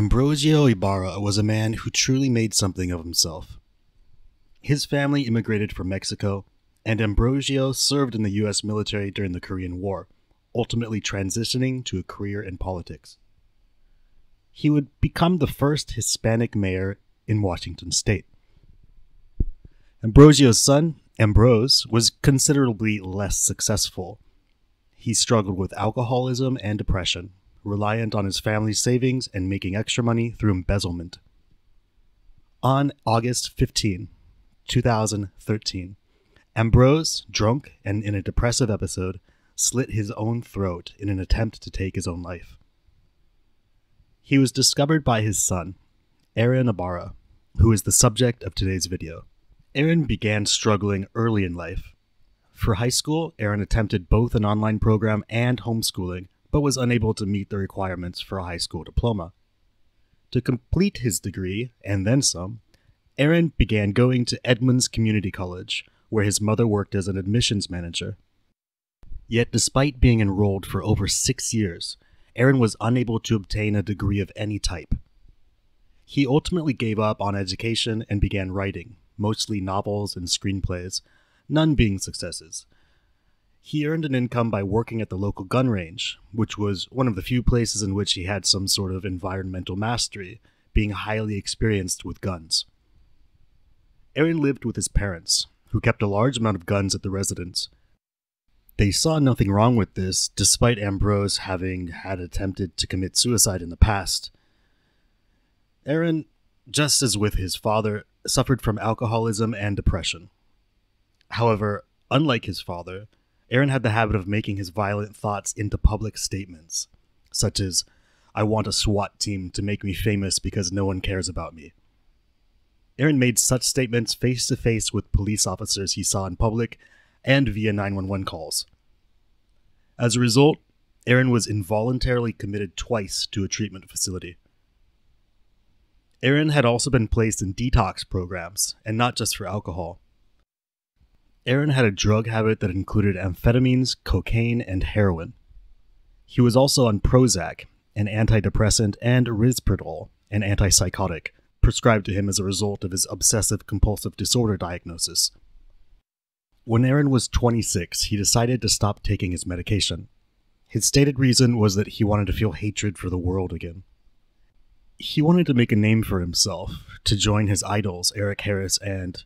Ambrosio Ybarra was a man who truly made something of himself. His family immigrated from Mexico, and Ambrosio served in the U.S. military during the Korean War, ultimately transitioning to a career in politics. He would become the first Hispanic mayor in Washington state. Ambrosio's son, Ambrose, was considerably less successful. He struggled with alcoholism and depression, reliant on his family's savings and making extra money through embezzlement. On August 15, 2013, Ambrose, drunk and in a depressive episode, slit his own throat in an attempt to take his own life. He was discovered by his son, Aaron Ybarra, who is the subject of today's video. Aaron began struggling early in life. For high school, Aaron attempted both an online program and homeschooling, but was unable to meet the requirements for a high school diploma. To complete his degree, and then some, Aaron began going to Edmonds Community College, where his mother worked as an admissions manager. Yet, despite being enrolled for over six years, Aaron was unable to obtain a degree of any type. He ultimately gave up on education and began writing, mostly novels and screenplays, none being successes. He earned an income by working at the local gun range, which was one of the few places in which he had some sort of environmental mastery, being highly experienced with guns. Aaron lived with his parents, who kept a large amount of guns at the residence, they saw nothing wrong with this, despite Ambrose having had attempted to commit suicide in the past. Aaron, just as with his father, suffered from alcoholism and depression. However, unlike his father, Aaron had the habit of making his violent thoughts into public statements, such as, I want a SWAT team to make me famous because no one cares about me. Aaron made such statements face to face with police officers he saw in public and via 911 calls. As a result, Aaron was involuntarily committed twice to a treatment facility. Aaron had also been placed in detox programs, and not just for alcohol. Aaron had a drug habit that included amphetamines, cocaine, and heroin. He was also on Prozac, an antidepressant, and Risperdal, an antipsychotic, prescribed to him as a result of his obsessive compulsive disorder diagnosis. When Aaron was 26, he decided to stop taking his medication. His stated reason was that he wanted to feel hatred for the world again. He wanted to make a name for himself, to join his idols Eric Harris and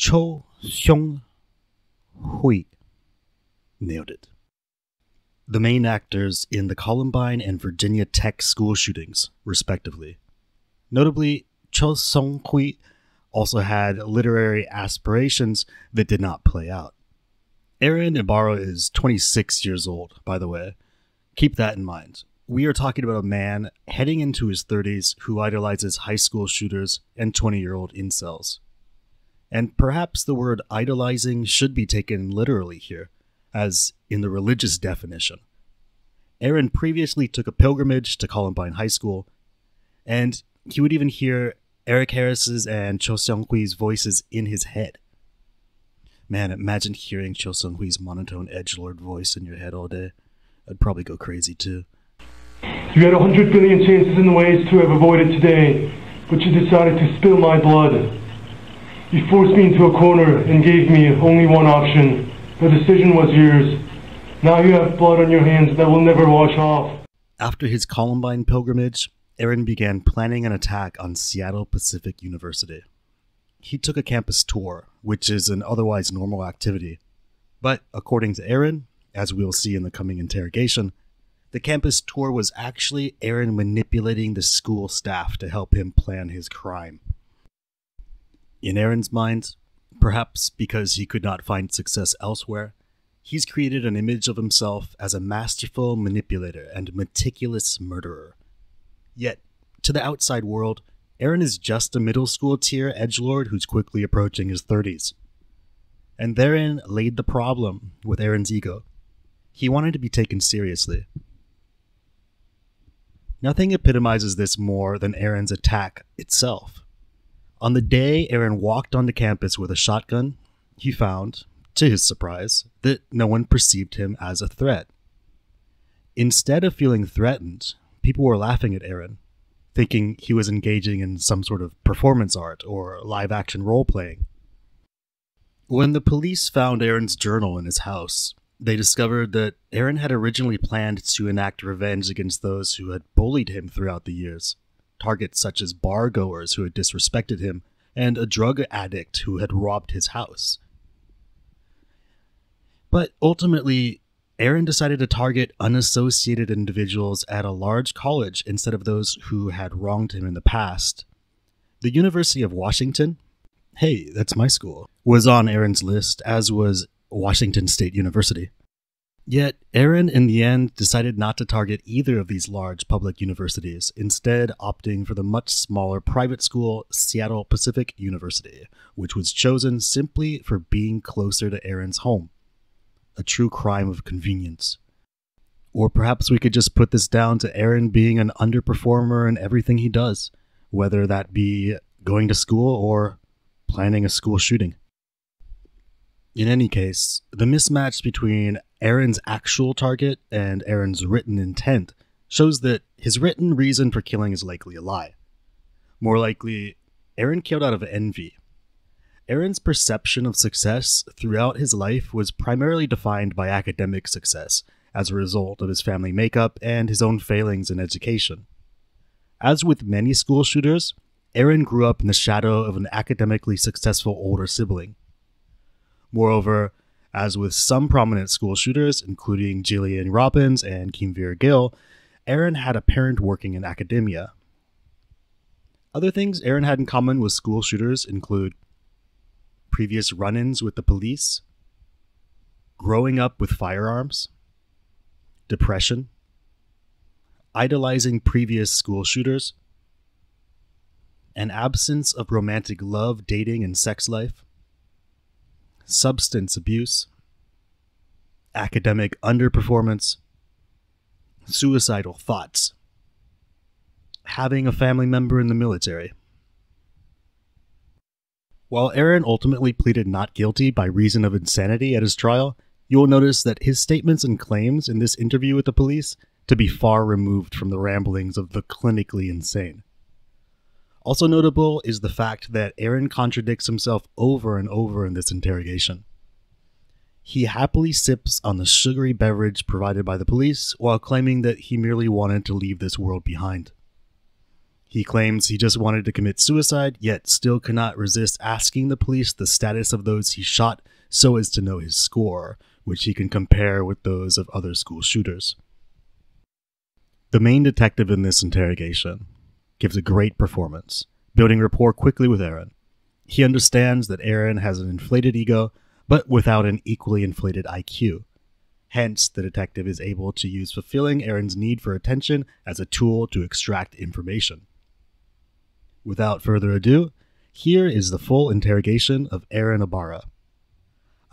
Cho Seung Hui. Nailed it. The main actors in the Columbine and Virginia Tech school shootings, respectively. Notably, Cho Seung Hui also had literary aspirations that did not play out. Aaron Ybarra is 26 years old, by the way. Keep that in mind. We are talking about a man heading into his 30s who idolizes high school shooters and 20 year old incels. And perhaps the word idolizing should be taken literally here, as in the religious definition. Aaron previously took a pilgrimage to Columbine High School, and he would even hear Eric Harris's and Cho Seung Hui's voices in his head. Man, imagine hearing Cho Seung Hui's monotone edgelord voice in your head all day. I'd probably go crazy too. You had a hundred billion chances and ways to have avoided today, but you decided to spill my blood. You forced me into a corner and gave me only one option. The decision was yours. Now you have blood on your hands that will never wash off. After his Columbine pilgrimage, Aaron began planning an attack on Seattle Pacific University. He took a campus tour, which is an otherwise normal activity. But according to Aaron, as we'll see in the coming interrogation, the campus tour was actually Aaron manipulating the school staff to help him plan his crime. In Aaron's mind, perhaps because he could not find success elsewhere, he's created an image of himself as a masterful manipulator and meticulous murderer. Yet, to the outside world, Aaron is just a middle school tier edgelord who's quickly approaching his 30s. And therein laid the problem with Aaron's ego. He wanted to be taken seriously. Nothing epitomizes this more than Aaron's attack itself. On the day Aaron walked onto campus with a shotgun, he found, to his surprise, that no one perceived him as a threat. Instead of feeling threatened, people were laughing at Aaron. thinking he was engaging in some sort of performance art or live action role playing. When the police found Aaron's journal in his house, they discovered that Aaron had originally planned to enact revenge against those who had bullied him throughout the years, targets such as bar goers who had disrespected him and a drug addict who had robbed his house. But ultimately, Aaron decided to target unassociated individuals at a large college instead of those who had wronged him in the past. The University of Washington, hey, that's my school, was on Aaron's list, as was Washington State University. Yet, Aaron in the end decided not to target either of these large public universities, instead, opting for the much smaller private school Seattle Pacific University, which was chosen simply for being closer to Aaron's home. A true crime of convenience. Or perhaps we could just put this down to Aaron being an underperformer in everything he does, whether that be going to school or planning a school shooting. In any case, the mismatch between Aaron's actual target and Aaron's written intent shows that his written reason for killing is likely a lie. More likely, Aaron killed out of envy. Aaron's perception of success throughout his life was primarily defined by academic success as a result of his family makeup and his own failings in education. As with many school shooters, Aaron grew up in the shadow of an academically successful older sibling. Moreover, as with some prominent school shooters, including Jillian Robbins and Kimveer Gill, Aaron had a parent working in academia. Other things Aaron had in common with school shooters include previous run ins with the police, growing up with firearms, depression, idolizing previous school shooters, an absence of romantic love, dating, and sex life, substance abuse, academic underperformance, suicidal thoughts, having a family member in the military. While Aaron ultimately pleaded not guilty by reason of insanity at his trial, you will notice that his statements and claims in this interview with the police to be far removed from the ramblings of the clinically insane. Also notable is the fact that Aaron contradicts himself over and over in this interrogation. He happily sips on the sugary beverage provided by the police while claiming that he merely wanted to leave this world behind. He claims he just wanted to commit suicide, yet still cannot resist asking the police the status of those he shot so as to know his score, which he can compare with those of other school shooters. The main detective in this interrogation, gives a great performance, building rapport quickly with Aaron. He understands that Aaron has an inflated ego, but without an equally inflated IQ. Hence, the detective is able to use fulfilling Aaron's need for attention as a tool to extract information. Without further ado, here is the full interrogation of Aaron Ybarra.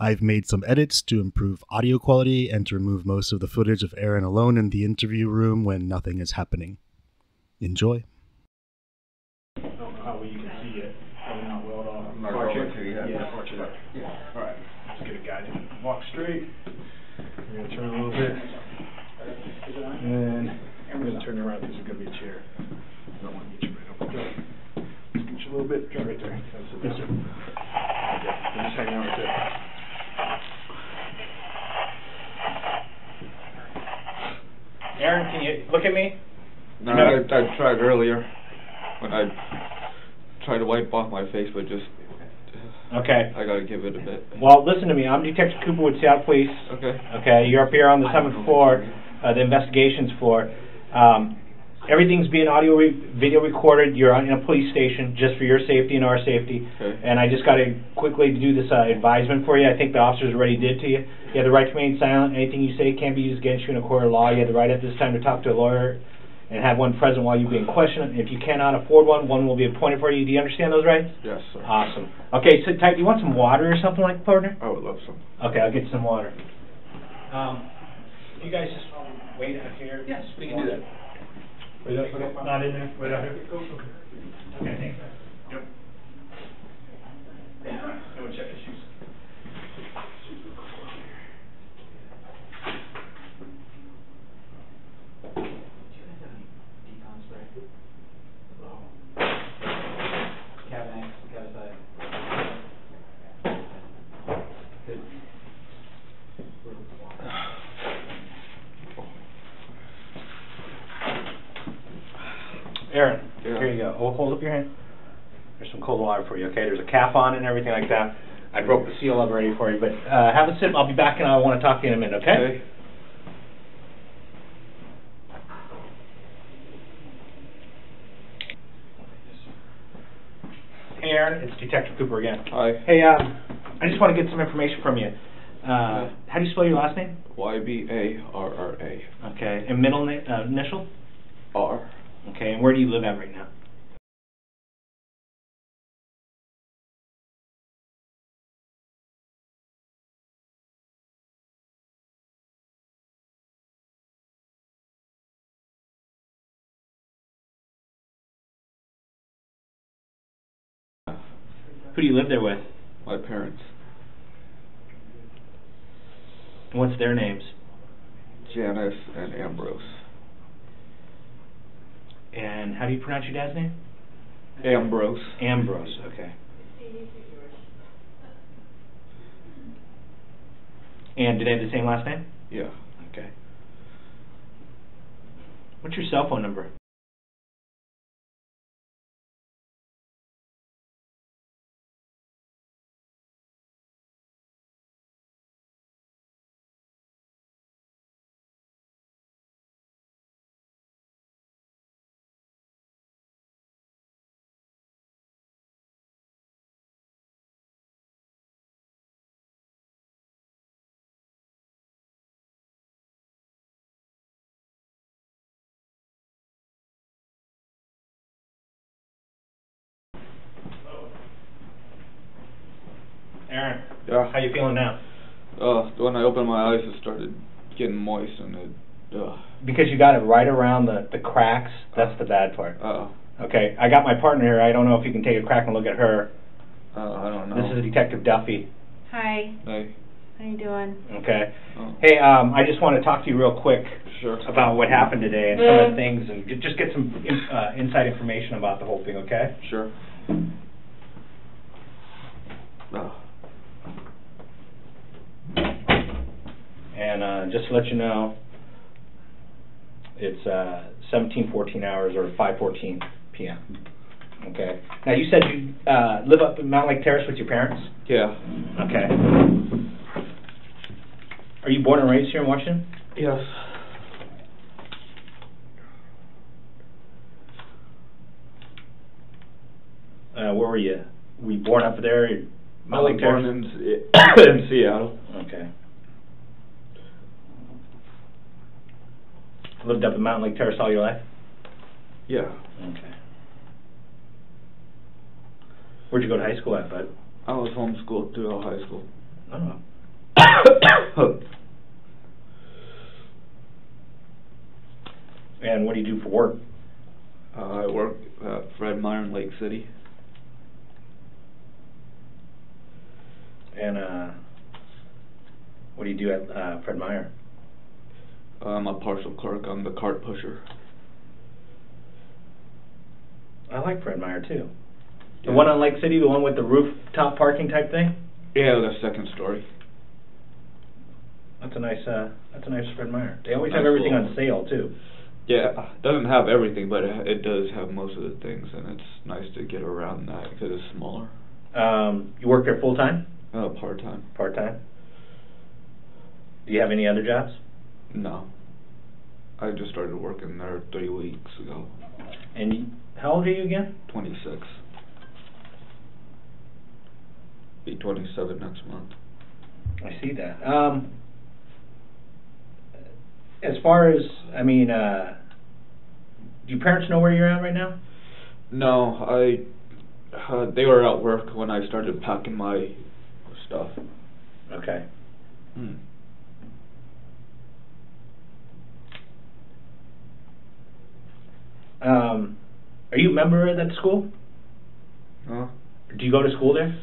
I've made some edits to improve audio quality and to remove most of the footage of Aaron alone in the interview room when nothing is happening. Enjoy. how well you can see it, probably not well at all. I'm not March going it. to, yeah. Yeah, march it up. Yeah. All right, let's get it guided. Walk straight. We're gonna turn a little bit. And then I'm gonna turn around, this is gonna be a chair. I don't wanna get you right up. Let's get you a little bit, Turn right there. That's it. Yes, sir. Okay, then just hang out right there. Aaron, can you look at me? No, No. I, I tried earlier, when I tried to wipe off my face, but just, Okay. I gotta give it a bit. Well, listen to me. I'm Detective Cooper with Seattle Police. Okay. Okay, you're up here on the seventh floor, uh, the investigations floor. Um, everything's being audio, re- video recorded. You're on- in a police station just for your safety and our safety. Okay. And I just got to quickly do this uh, advisement for you. I think the officers already did to you. You have the right to remain silent. Anything you say can't be used against you in a court of law. You have the right at this time to talk to a lawyer and have one present while you're being questioned. If you cannot afford one, one will be appointed for you. Do you understand those rights? Yes, sir. Awesome. Okay, so Type, do you want some water or something like, partner? I would love some. Okay, I'll get some water. Um, you guys just wait out here? Yes, we can do that. Wait up, wait up, not in there, wait out here? Okay, thanks. Yep. Go and check the shoes. Aaron, Yeah. here you go. Oh, hold up your hand. There's some cold water for you, okay? There's a cap on and everything like that. I broke the seal up already for you, but uh, have a sip. I'll be back and I want to talk to you in a minute, okay? Hey, Aaron, it's Detective Cooper again. Hi. Hey, um, I just want to get some information from you. Uh, how do you spell your last name? Y B A R R A Okay, and middle na- uh, initial? R. Okay, and where do you live at right now? Who do you live there with? My parents. What's their names? Janice and Ambrose. And how do you pronounce your dad's name? Ambrose. Ambrose, okay. And do they have the same last name? Yeah. Okay. What's your cell phone number? How you feeling now? Uh, when I opened my eyes, it started getting moist and it. Uh. Because you got it right around the, the cracks, that's the bad part. Uh. Oh. Okay, I got my partner here. I don't know if you can take a crack and look at her. Uh. I don't know. This is Detective Duffy. Hi, Hey. how you doing? Okay. Oh. Hey, um, I just want to talk to you real quick Sure. about what happened today and some of the things, and ju- just get some in- uh, inside information about the whole thing. Okay? Sure. Uh. And uh, just to let you know, it's uh, 1714 hours or 514 p.m. Okay. Now you said you uh, live up in Mountlake Terrace with your parents. Yeah. Okay. Are you born and raised here in Washington? Yes. Uh, where were you? Were you born up there? I Mount was Lake born Terrace? in, in Seattle. Okay. Lived up in Mountain Lake Terrace all your life? Yeah. Okay. Where'd you go to high school at, bud? I was homeschooled throughout high school. Oh. And what do you do for work? Uh, I work at Fred Meyer in Lake City. And uh, what do you do at uh, Fred Meyer? I'm a partial clerk. I'm the cart pusher. I like Fred Meyer too. The Yeah. one on Lake City, the one with the rooftop parking type thing? Yeah, the second story. That's a nice, uh, that's a nice Fred Meyer. They always Nice have everything little- on sale too. Yeah, doesn't have everything, but it it does have most of the things, and it's nice to get around that because it's smaller. Um, you work there full time, Uh, part time. part time? Do you have any other jobs? No. I just started working there three weeks ago. And you, how old are you again? 26. Be 27 next month. I see that. Um, as far as, I mean, uh, do your parents know where you're at right now? No, I. Uh, they were at work when I started packing my stuff. Okay. Hmm. Um, are you a member of that school? Huh? Do you go to school there?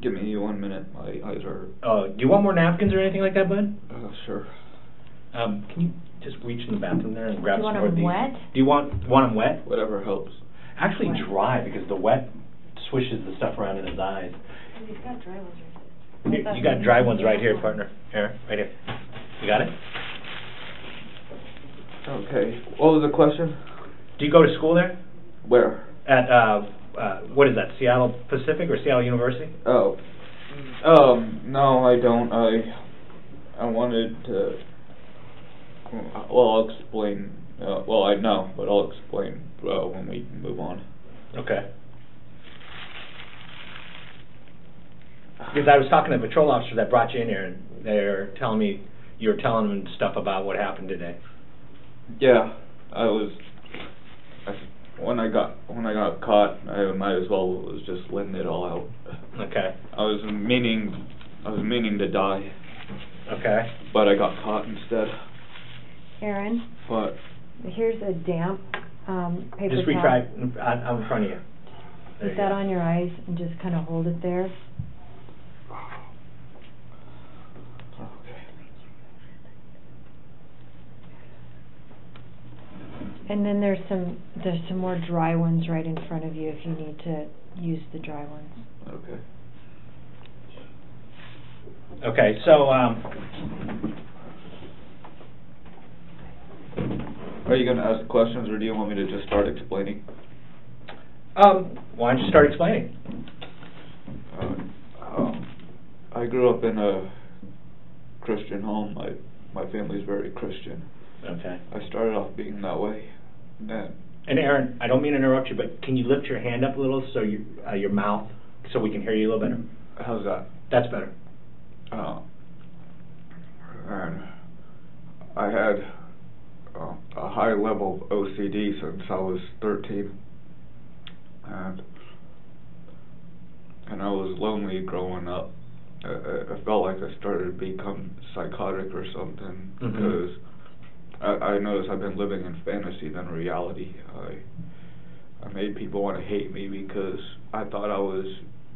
Give me one minute. My eyes are. Uh, do you want more napkins or anything like that, bud? Uh, sure. Um, can you just reach in the bathroom there and grab Do you want more of 'em these? wet? Do you want want them wet? Whatever helps. Actually, Wet. dry because the wet swishes the stuff around in his eyes. He's got dry ones Here, you got dry ones right here, partner. Here, right here. You got it? Okay. What was the question? Do you go to school there? Where? At, uh, uh, what is that, Seattle Pacific or Seattle University? Oh, um, no, I don't. I, I wanted to. Well, I'll explain. Uh, well, I know, but I'll explain uh, when we move on. Okay. Because I was talking to the patrol officer that brought you in here, and they're telling me, you were telling them stuff about what happened today. Yeah, I was. I, when I got when I got caught, I might as well was just letting it all out. Okay, I was meaning, I was meaning to die, okay. but I got caught instead. Aaron, But here's a damp, um, paper Just towel. reach right in- out, out in front of you. There Put you that go. on your eyes and just kind of hold it there. okay. And then there's some, there's some more dry ones right in front of you if you need to use the dry ones. Okay. Okay, so, um, Are you gonna ask questions, or do you want me to just start explaining? um, why don't you start explaining? Uh, um, I grew up in a Christian home. My my family's very Christian. Okay. I started off being that way, and And Aaron, I don't mean to interrupt you, but can you lift your hand up a little so you, uh, your mouth, so we can hear you a little better? how's that? That's better. Uh, and I had uh, a high level of OCD since I was 13, and and I was lonely growing up. I, I felt like I started to become psychotic or something Mhm. because I, I noticed I've been living in fantasy than reality. I I made people want to hate me because I thought I was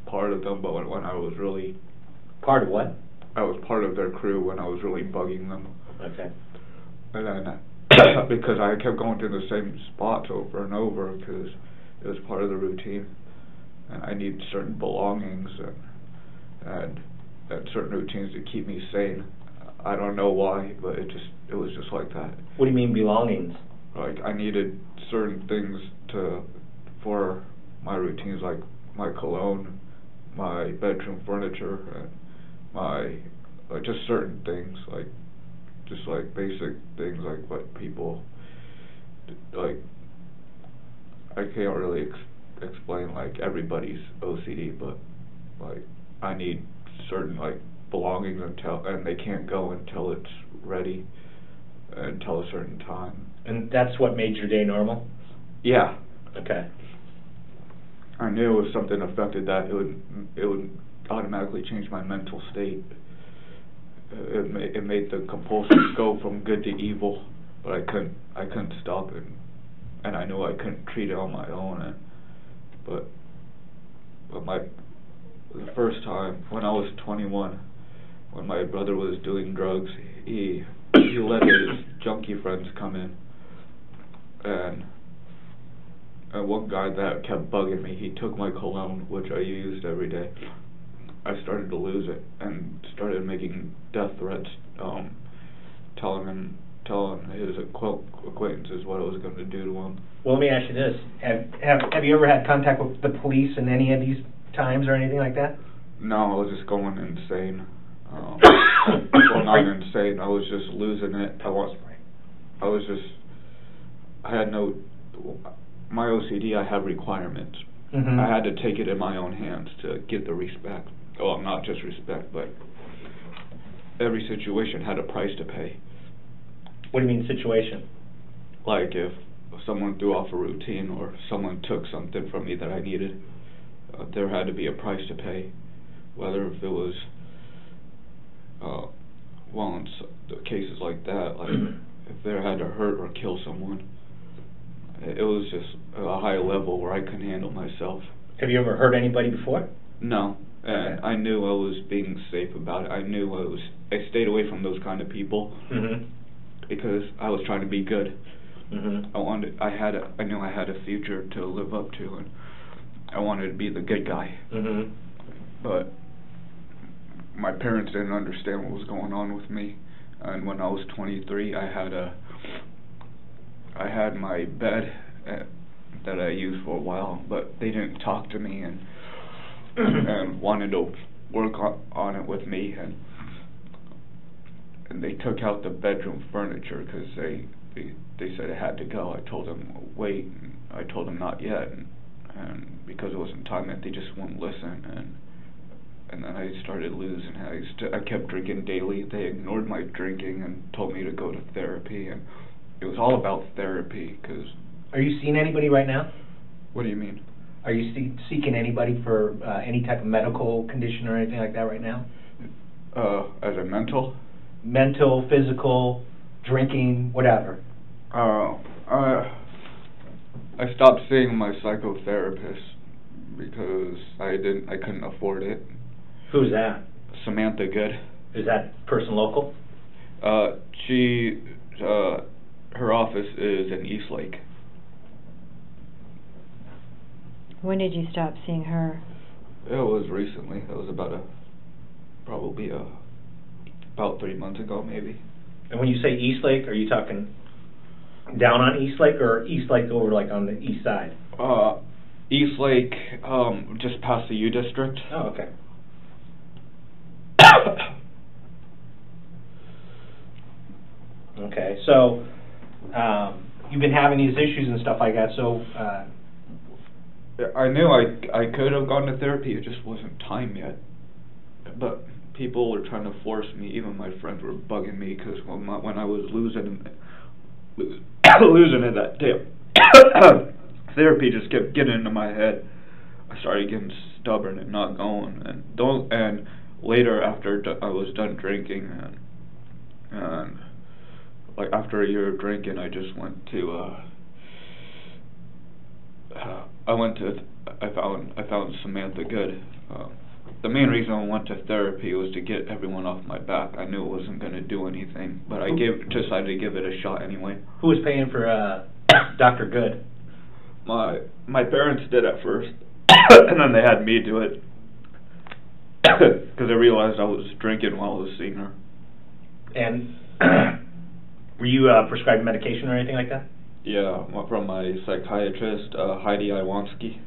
part of them, but when, when I was really Part of what? I was part of their crew when I was really bugging them. Okay. And then, because I kept going to the same spots over and over, because it was part of the routine, and I need certain belongings and and and certain routines to keep me sane. I don't know why, but it just it was just like that. What do you mean belongings? Like I needed certain things to for my routines, like my cologne, my bedroom furniture, and my like just certain things, like just like basic things, like what people like. I can't really ex- explain like everybody's OCD, but like I need certain like belongings until and they can't go until it's ready until a certain time. And that's what made your day normal? Yeah, Okay. I knew if something affected that, it would it would automatically change my mental state. Uh, It made it made the compulsions go from good to evil, but I couldn't I couldn't stop it, and I knew I couldn't treat it on my own. And, but but my the first time when I was 21, when my brother was doing drugs, he he let his junkie friends come in, and and one guy that kept bugging me, he took my cologne, which I used every day. I started to lose it and started making death threats, um, telling him, telling his acquaint- acquaintances what I was going to do to him. Well, let me ask you this. Have, have, have you ever had contact with the police in any of these times or anything like that? No, I was just going insane. Um, well, not insane. I was just losing it. I was, I was just, I had no, my OCD. I have requirements. Mhm. I had to take it in my own hands to get the respect. Well, not just respect, but every situation had a price to pay. What do you mean situation? Like if someone threw off a routine or someone took something from me that I needed, uh, there had to be a price to pay. Whether if it was, uh, well, in s- the cases like that, like if there had to hurt or kill someone, it it was just a high level where I couldn't handle myself. Have you ever hurt anybody before? No, and Okay. I knew I was being safe about it. I knew I was. I stayed away from those kind of people Mm-hmm. because I was trying to be good. Mm-hmm. I wanted. I had. A, I knew I had a future to live up to, and I wanted to be the good guy. Mm-hmm. But my parents didn't understand what was going on with me, and when I was 23, I had a. I had my bed uh, that I used for a while, but they didn't talk to me and and wanted to work on, on it with me and and they took out the bedroom furniture because they, they they said it had to go. I told them wait. I told them not yet, and, and because it wasn't time yet, they just wouldn't listen. And and then I started losing. I st- I kept drinking daily. They ignored my drinking and told me to go to therapy, and it was all about therapy. Because Are you seeing anybody right now? what do you mean? Are you see- seeking anybody for uh, any type of medical condition or anything like that right now? Uh, as a mental? Mental, physical, drinking, whatever. Uh, I I stopped seeing my psychotherapist because I didn't I couldn't afford it. Who's that? Samantha Good. Is that person local? Uh, she uh, her office is in Eastlake. When did you stop seeing her? It was recently. It was about a probably a about three months ago maybe. And when you say East Lake, are you talking down on East Lake or East Lake over like on the east side? Uh, Eastlake, um, just past the U District. Oh, okay. Okay, so, um, you've been having these issues and stuff like that, so, uh, I knew I I could have gone to therapy. It just wasn't time yet. But people were trying to force me. Even my friends were bugging me because when when I was losing losing it that day, therapy just kept getting into my head. I started getting stubborn and not going. And don't and later after d- I was done drinking and and like after a year of drinking, I just went to. uh uh, I went to I found I found Samantha Good. Uh, the main reason I went to therapy was to get everyone off my back. I knew it wasn't going to do anything, but I gave decided to give it a shot anyway. who was paying for, uh, Dr. Good? My my parents did at first, and then they had me do it because I realized I was drinking while I was seeing her. And, were you, uh, prescribed medication or anything like that? Yeah, from my psychiatrist uh, Heidi Iwansky.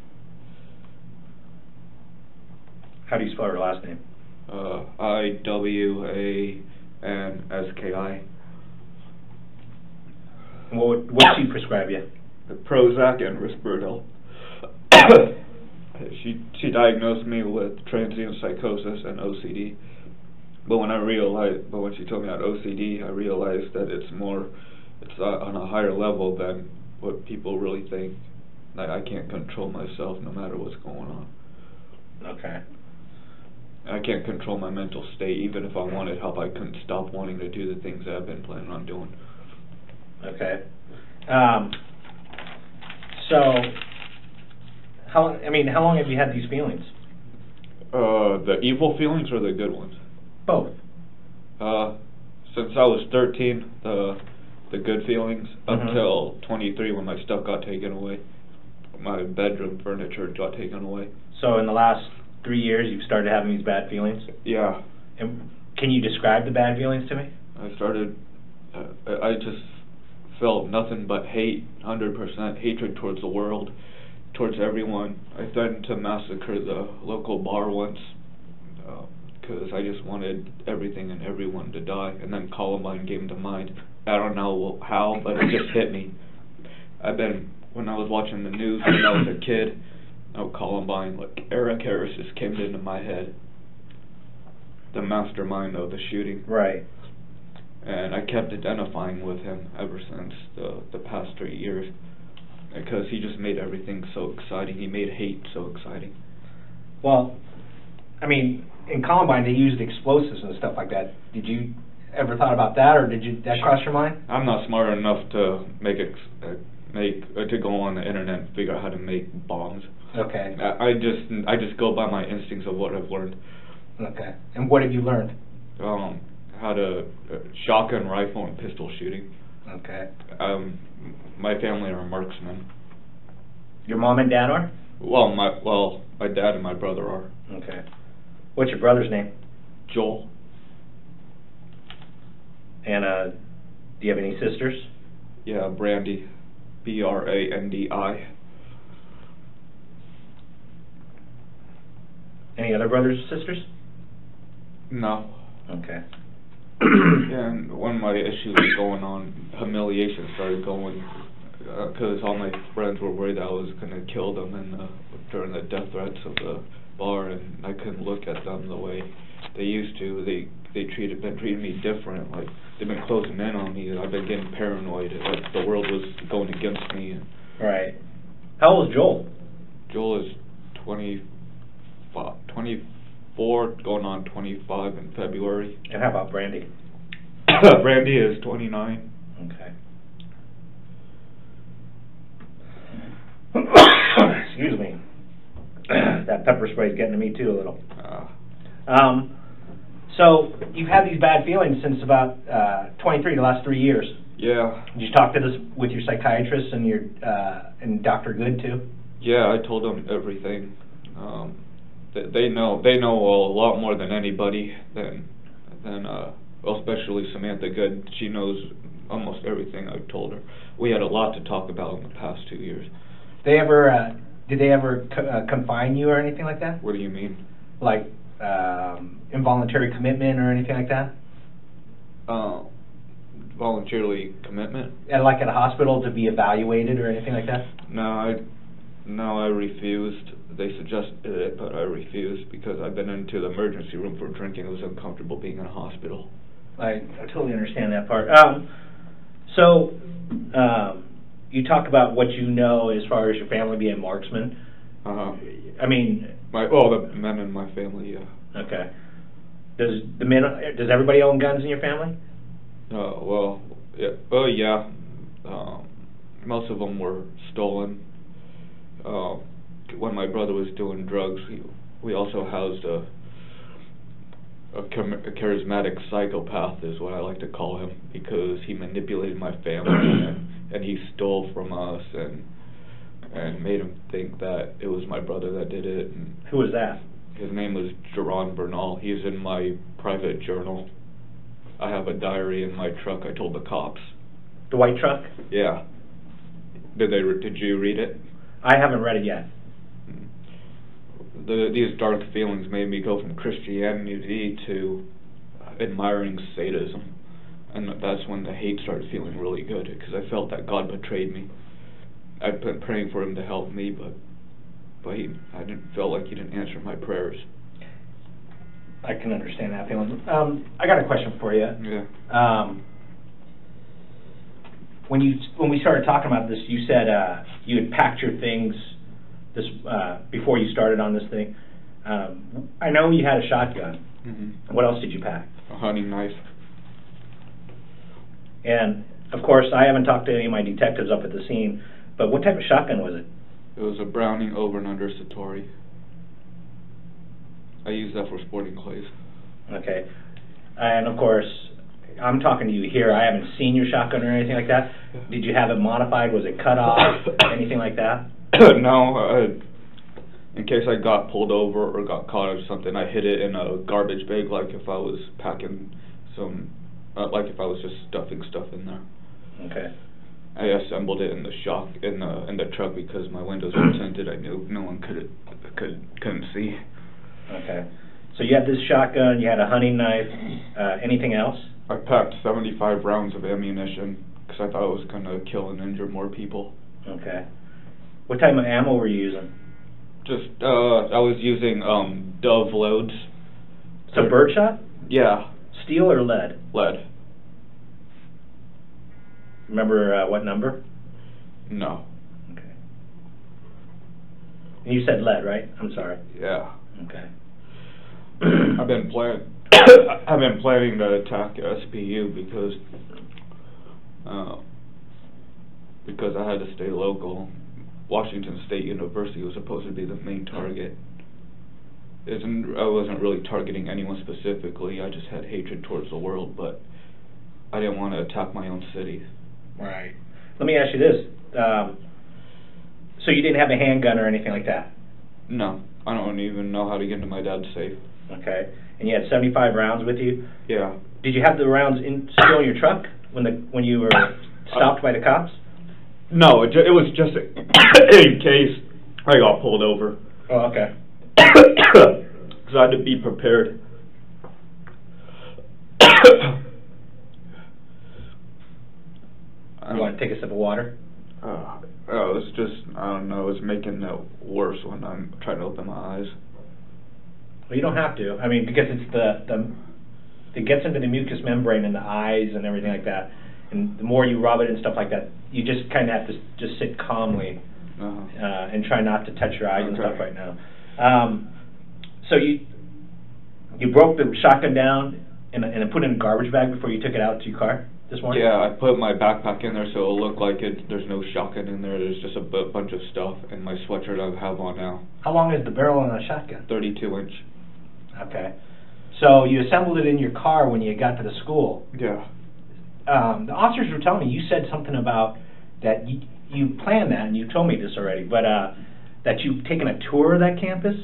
How do you spell her last name? Uh, I W A N S K I. And what, would- what she prescribe you? The Prozac and Risperdal. she she diagnosed me with transient psychosis and OCD. But when I realized, but when she told me had OCD, I realized that it's more, it's uh, on a higher level than what people really think. Like I can't control myself no matter what's going on. Okay. I can't control my mental state. Even if I wanted help, I couldn't stop wanting to do the things that I've been planning on doing. Okay. Um, so, how, I mean, how long have you had these feelings? Uh, the evil feelings or the good ones? Both. Uh, since I was 13, the the good feelings up Mhm. till 23 when my stuff got taken away. My bedroom furniture got taken away. So in the last three years, you've started having these bad feelings? Yeah, And can you describe the bad feelings to me? I started. Uh, I I just felt nothing but hate, 100% hatred towards the world, towards everyone. I threatened to massacre the local bar once um, because I just wanted everything and everyone to die. And then Columbine came to mind. I don't know how, but it just hit me. I've been when I was watching the news when I was a kid. Oh, Columbine, like Eric Harris just came into my head. The mastermind of the shooting Right. and I kept identifying with him ever since the the past three years because he just made everything so exciting. He made hate so exciting. Well, I mean, in Columbine, they used explosives and stuff like that. Did you ever thought about that, or did you that cross your mind? I'm not smart enough to make it uh, make uh, to go on the internet and figure out how to make bombs. Okay. I, I just I just go by my instincts of what I've learned. Okay. And what have you learned? Um, how to uh, shotgun rifle and pistol shooting. Okay. Um, my family are marksmen. Your mom and dad are? Well, my well, my dad and my brother are. Okay. What's your brother's name? Joel. And uh, do you have any sisters? Yeah, Brandy. B R A N D I. Any other brothers or sisters? No. Okay. And when my issues were going on, humiliation started going, uh, because all my friends were worried I was gonna kill them in the, during the death threats of the bar, and I couldn't look at them the way they used to. They they treated been treating me different. Like they've been closing in on me, and I've been getting paranoid. Like the world was going against me. And Right. How old is Joel? Joel is 25, 24, going on 25 in February. And how about Brandy? Brandy is 29. Okay. Excuse me. that pepper spray is getting to me too a little. Uh, Um, so you've had these bad feelings since about uh, 23, the last three years. yeah, Did you talk to this with your psychiatrist and your uh, and Dr. Good too? yeah. I told them everything. Um, they, know they know a lot more than anybody than than uh, well, especially Samantha Good. She knows almost everything I've told her. We had a lot to talk about in the past two years. They ever uh, did they ever co- uh, confine you or anything like that? What do you mean? Like um, involuntary commitment or anything like that? Uh, voluntarily commitment? And like at a hospital to be evaluated or anything like that? No, I no, I refused. They suggested it, but I refused because I've been into the emergency room for drinking. It was uncomfortable being in a hospital. I, I totally understand that part. Um, so, um, you talk about what you know as far as your family being marksmen. Uh-huh. I mean, my well, the men in my family. Yeah. okay. Does the men? Does everybody own guns in your family? Uh, well, yeah. Oh, yeah. Um, most of them were stolen. Uh, when my brother was doing drugs, he, we also housed a a, a charismatic psychopath, is what I like to call him, because he manipulated my family and, and he stole from us and and made him think that it was my brother that did it. And Who was that? his name was Jerron Bernal. He's in my private journal. I have a diary in my truck. I told the cops. The white truck? Yeah. Did they? re- Did you read it? I haven't read it yet. The, these dark feelings made me go from Christianity to admiring sadism, and that's when the hate started feeling really good because I felt that God betrayed me. I've been praying for Him to help me, but but he, I didn't feel like He didn't answer my prayers. I can understand that feeling. Um, I got a question for you. Yeah. Um, when you when we started talking about this, you said uh, you had packed your things this uh, before you started on this thing. Um, I know you had a shotgun. hmm What else did you pack? A hunting knife. And of course, I haven't talked to any of my detectives up at the scene, but what type of shotgun was it? It was a Browning over and under Citori. I use that for sporting clays. Okay. And of course, I'm talking to you here. I haven't seen your shotgun or anything like that. Did you have it modified? Was it cut off? anything like that? no, uh, in case I got pulled over or got caught or something, I hid it in a garbage bag, like if I was packing some, uh, like if I was just stuffing stuff in there. Okay. I assembled it in the shock in the in the truck because my windows were tinted. I knew no one could could couldn't see. Okay. So you had this shotgun, you had a hunting knife, uh, anything else? I packed 75 rounds of ammunition because I thought it was gonna kill and injure more people. Okay. What type of ammo were you using? Just uh, I was using um Dove loads. So birdshot? Yeah, Steel or lead? lead. Remember uh, what number? No. Okay. And you said lead, right? I'm sorry. Yeah. Okay. I've been plan I've been planning to attack SPU because uh, because I had to stay local. Washington State University was supposed to be the main target. Isn't I wasn't really targeting anyone specifically. I just had hatred towards the world, but I didn't want to attack my own city. Right. Let me ask you this. Um, so you didn't have a handgun or anything like that? No, I don't even know how to get into my dad's safe. Okay. And you had 75 rounds with you? Yeah. Did you have the rounds in, still in your truck when the when you were stopped by the cops? No, it, ju- it was just in case I got pulled over. Oh, okay. Because I had to be prepared. You want to take a sip of water? Uh, oh, it's just, I don't know, it's making it worse when I'm trying to open my eyes. Well, you don't have to. I mean, because it's the, the, it gets into the mucous membrane in the eyes and everything like that. And the more you rub it and stuff like that, you just kind of have to just sit calmly Uh, uh, and try not to touch your eyes and stuff right now. Um, so you you broke the shotgun down and, and put it in a garbage bag before you took it out to your car this morning. yeah, I put my backpack in there so it'll look like it, there's no shotgun in there, there's just a bunch of stuff, and my sweatshirt I have on now, How long is the barrel on a shotgun? thirty-two inch. Okay. So you assembled it in your car when you got to the school. Yeah. Um, the officers were telling me you said something about that you, you planned that and you told me this already, but uh, that you've taken a tour of that campus.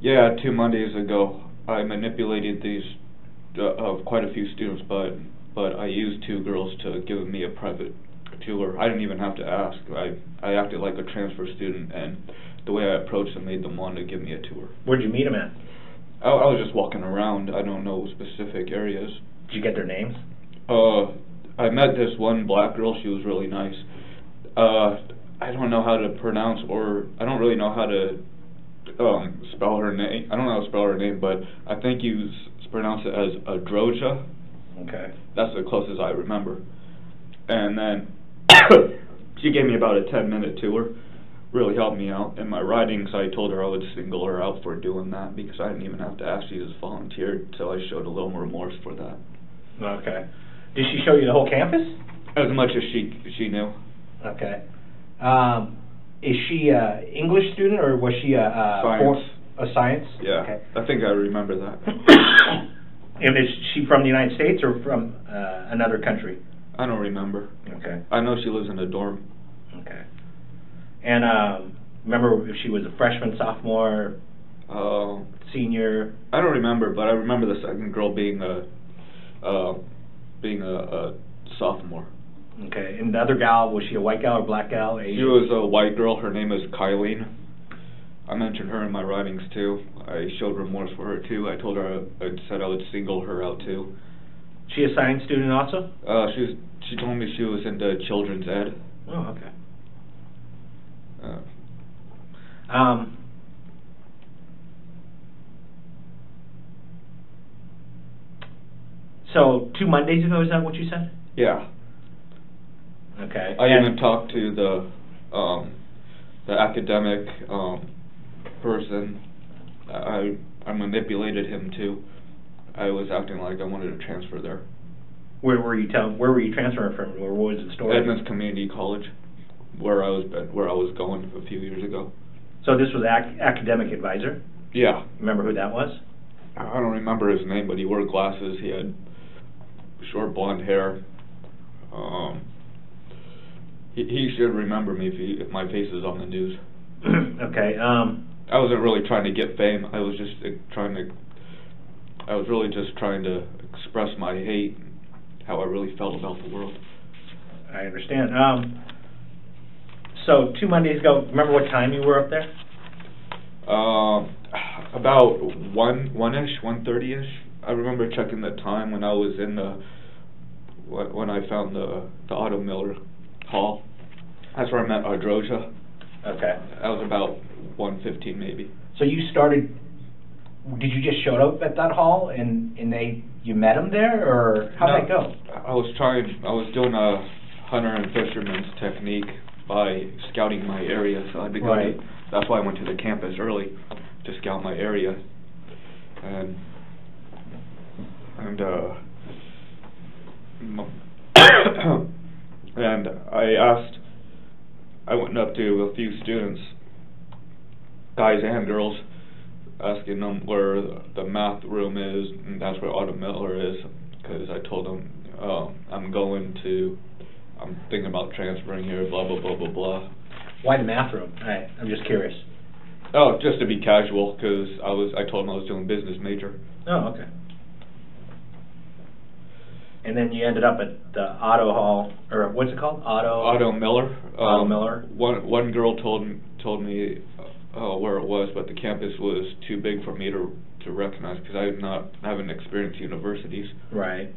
Yeah, two Mondays ago, I manipulated these, uh, of quite a few students, but, but I used two girls to give me a private tour. I didn't even have to ask. I, I acted like a transfer student, and the way I approached them made them want to give me a tour. Where'd you meet them at? I, I was just walking around. I don't know specific areas. Did you get their names? Uh, I met this one black girl. She was really nice. Uh, I don't know how to pronounce or I don't really know how to um, spell her name. I don't know how to spell her name, but I think you s- pronounce it as Adroja. Okay. That's the closest I remember. And then she gave me about a 10 minute tour. Really helped me out in my writings. I told her I would single her out for doing that because I didn't even have to ask. She just volunteered, so I showed a little more remorse for that. Okay. Did she show you the whole campus? As much as she she knew. Okay. Um, is she a English student or was she a, a Science. a science? Yeah, Okay. I think I remember that. and is she from the United States or from uh, another country? I don't remember. Okay. I know she lives in a dorm. Okay. And um, remember if she was a freshman, sophomore, Uh, senior? I don't remember, but I remember the second girl being a, uh, being a, a sophomore. Okay. And the other gal was she a white gal or black gal? Asian? She was a white girl. Her name is Kylene. I mentioned her in my writings too. I showed remorse for her too. I told her I, I said I would single her out too. She a science student also? Uh, she was, she told me she was into children's ed. Oh, okay. Uh, Um, so two Mondays ago, is that what you said? yeah. Okay. I And- even talked to the um, the academic um, person. I I manipulated him too. I was acting like I wanted to transfer there. Where were you telling? Where were you transferring from? Or what was the story? Edmonds Community College, where I was where I was going a few years ago. So this was ac- academic advisor. Yeah, Remember who that was? I I don't remember his name, but he wore glasses. He had short blonde hair. Um, he he should remember me if he if my face is on the news. okay. Um, I wasn't really trying to get fame. I was just uh, trying to. I was really just trying to express my hate, how I really felt about the world. I understand. Um, so two Mondays ago, remember what time you were up there? Um, about one one ish, one thirty ish. I remember checking the time when I was in the when when I found the the Otto Miller Hall. That's where I met Ardroja. Okay. That was about one fifteen maybe. So you started. Did you just show up at that hall and and they you met them there or how'd that go? I was trying. I was doing a hunter and fisherman's technique by scouting my area. So I go. Right. To, that's why I went to the campus early to scout my area, and and uh, and I asked. I went up to a few students, guys and girls, asking them where the math room is, and that's where Otto Miller is, because I told them, uh, I'm going to, I'm thinking about transferring here, blah, blah, blah, blah, blah. Why the math room? I, I'm just curious. Oh, just to be casual, because I was, I told them I was doing business major. Oh, okay. And then you ended up at the Otto Hall, or what's it called? Auto. Otto Miller. Otto um, Miller. One one girl told told me uh, where it was, but the campus was too big for me to to recognize because I had not haven't experienced universities. Right.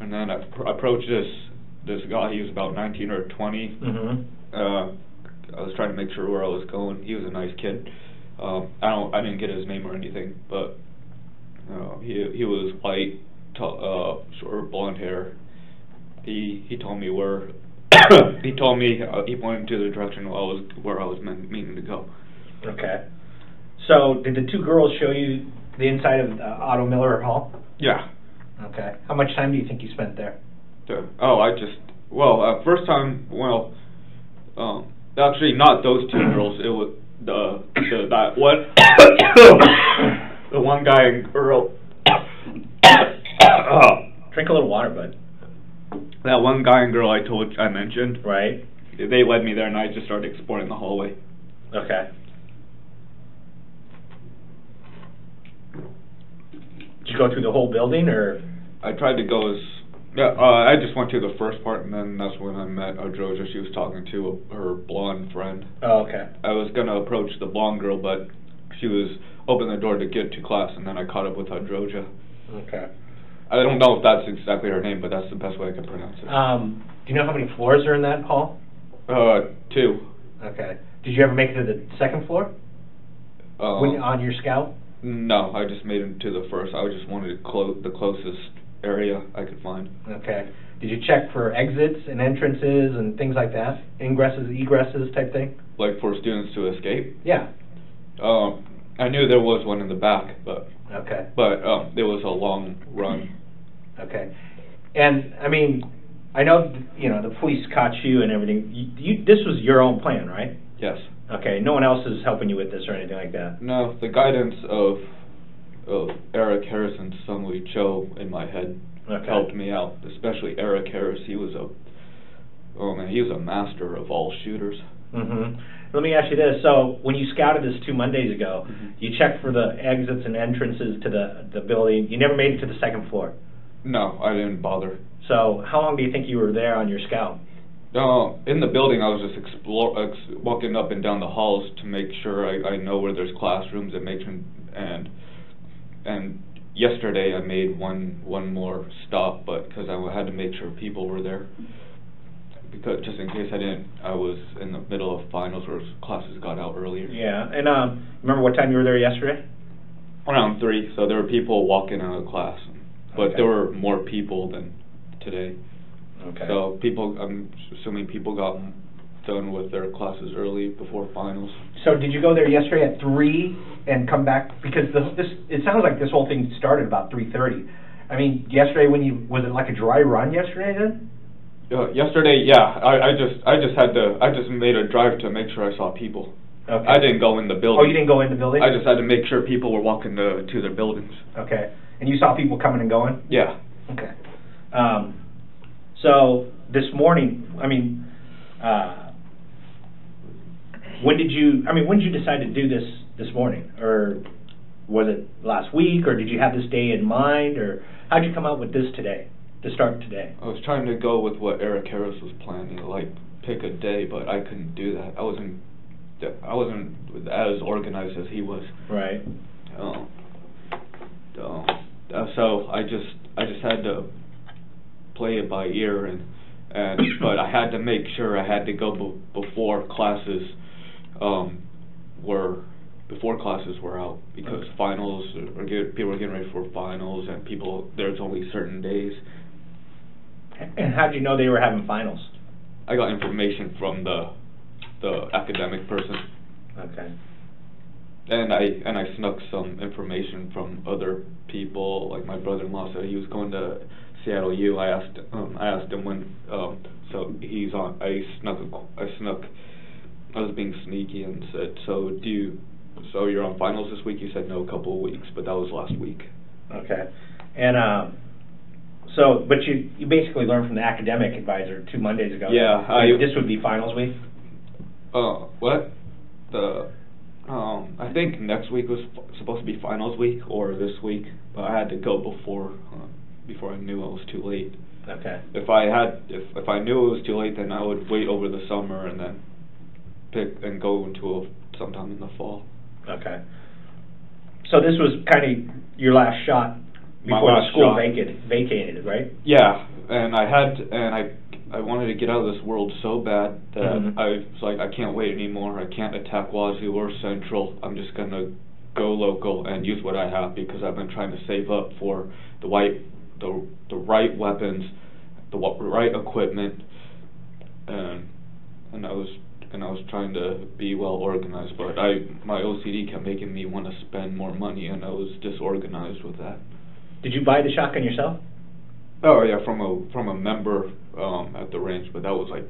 And then I pr- approached this this guy. He was about 19 or 20. Mm-hmm. Uh, I was trying to make sure where I was going. He was a nice kid. Um, I don't I didn't get his name or anything, but uh, he he was white, uh, short blonde hair. He he told me where. he told me uh, he pointed to the direction where I was where I was meant, meaning to go. Okay. So, did the two girls show you the inside of uh, Otto Miller Hall? Yeah. Okay. How much time do you think you spent there? The- oh, I just well, uh, first time. Well, um, actually, not those two girls. It was the the that one the one guy and girl. Drink a little water, bud. that one guy and girl I told I mentioned. Right. They led me there, and I just started exploring the hallway. Okay. Did you go through the whole building, or? I tried to go as yeah. Uh, I just went to the first part, and then that's when I met Adroja. She was talking to her blonde friend. Oh, okay. I was gonna approach the blonde girl, but she was opening the door to get to class, and then I caught up with Adroja. Okay. I don't know if that's exactly her name, but that's the best way I can pronounce it. Um, do you know how many floors are in that hall? Uh, two. Okay. Did you ever make it to the second floor Um, when on your scout? no, I just made it to the first. I just wanted to clo- the closest area I could find. Okay. Did you check for exits and entrances and things like that? Ingresses, egresses type thing? Like for students to escape. Yeah. Um, I knew there was one in the back, but Okay. but um, it was a long run. Okay. And I mean, I know you know the police caught you and everything. You, you this was your own plan, right? Yes. Okay. No one else is helping you with this or anything like that. No, the guidance of of Eric Harrison's Seung-Hui Cho in my head Okay. helped me out. Especially Eric Harris. He was a oh man, he was a master of all shooters. Mm-hmm. Let me ask you this: So, when you scouted this two Mondays ago, Mhm. you checked for the exits and entrances to the the building. You never made it to the second floor. No, I didn't bother. So, how long do you think you were there on your scout? Uh, in the building, I was just explore, ex- walking up and down the halls to make sure I, I know where there's classrooms and make and and yesterday I made one one more stop, but because I had to make sure people were there, because just in case I didn't, I was in the middle of finals or classes got out earlier. Yeah. And um, remember what time you were there yesterday? Around three, so there were people walking out of class, but Okay. there were more people than today. Okay. So people, I'm assuming people got done with their classes early before finals. So did you go there yesterday at three and come back because the, this it sounds like this whole thing started about three thirty. I mean, yesterday when you was it like a dry run yesterday then? Uh, yesterday, yeah, I, I just, I just had to, I just made a drive to make sure I saw people. Okay. I didn't go in the building. Oh, you didn't go in the building? I just had to make sure people were walking to, to their buildings. Okay. And you saw people coming and going? Yeah. Okay. Um, so this morning, I mean, uh, when did you? I mean, when did you decide to do this this morning, or was it last week, or did you have this day in mind, or how did you come up with this today to start today? I was trying to go with what Eric Harris was planning, like pick a day, but I couldn't do that. I wasn't, I wasn't as organized as he was. Right. Um, um, uh, so I just I just had to play it by ear and and but I had to make sure I had to go b- before classes um, were before classes were out because finals are get, people are getting ready for finals and people there's only certain days. And how did you know they were having finals? I got information from the the academic person Okay. and I and I snuck some information from other people. Like my brother-in-law said he was going to Seattle U. I asked um, I asked him when. Um, so he's on. I snuck. A, I snuck. I was being sneaky and said, "So do you? So you're on finals this week?" He said, "No, a couple of weeks," but that was last week. Okay. And um, so, but you you basically learned from the academic advisor two Mondays ago. Yeah, I- this would be finals week. Uh, what? The. Um, I think next week was f- supposed to be finals week or this week, but I had to go before uh, before I knew it was too late. Okay. If I had, if if I knew it was too late, then I would wait over the summer and then pick and go into a, sometime in the fall. Okay. So this was kind of your last shot My before the last school shot. vacated, vacated, right? Yeah, and I had, and I, I wanted to get out of this world so bad that Mhm. I was like, I can't wait anymore. I can't attack Wazzu or Central. I'm just gonna go local and use what I have because I've been trying to save up for the white, the the right weapons, the wa- right equipment, and and I was and I was trying to be well organized, but I my OCD kept making me want to spend more money, and I was disorganized with that. Did you buy the shotgun yourself? Oh yeah, from a from a member um, at the ranch, but that was like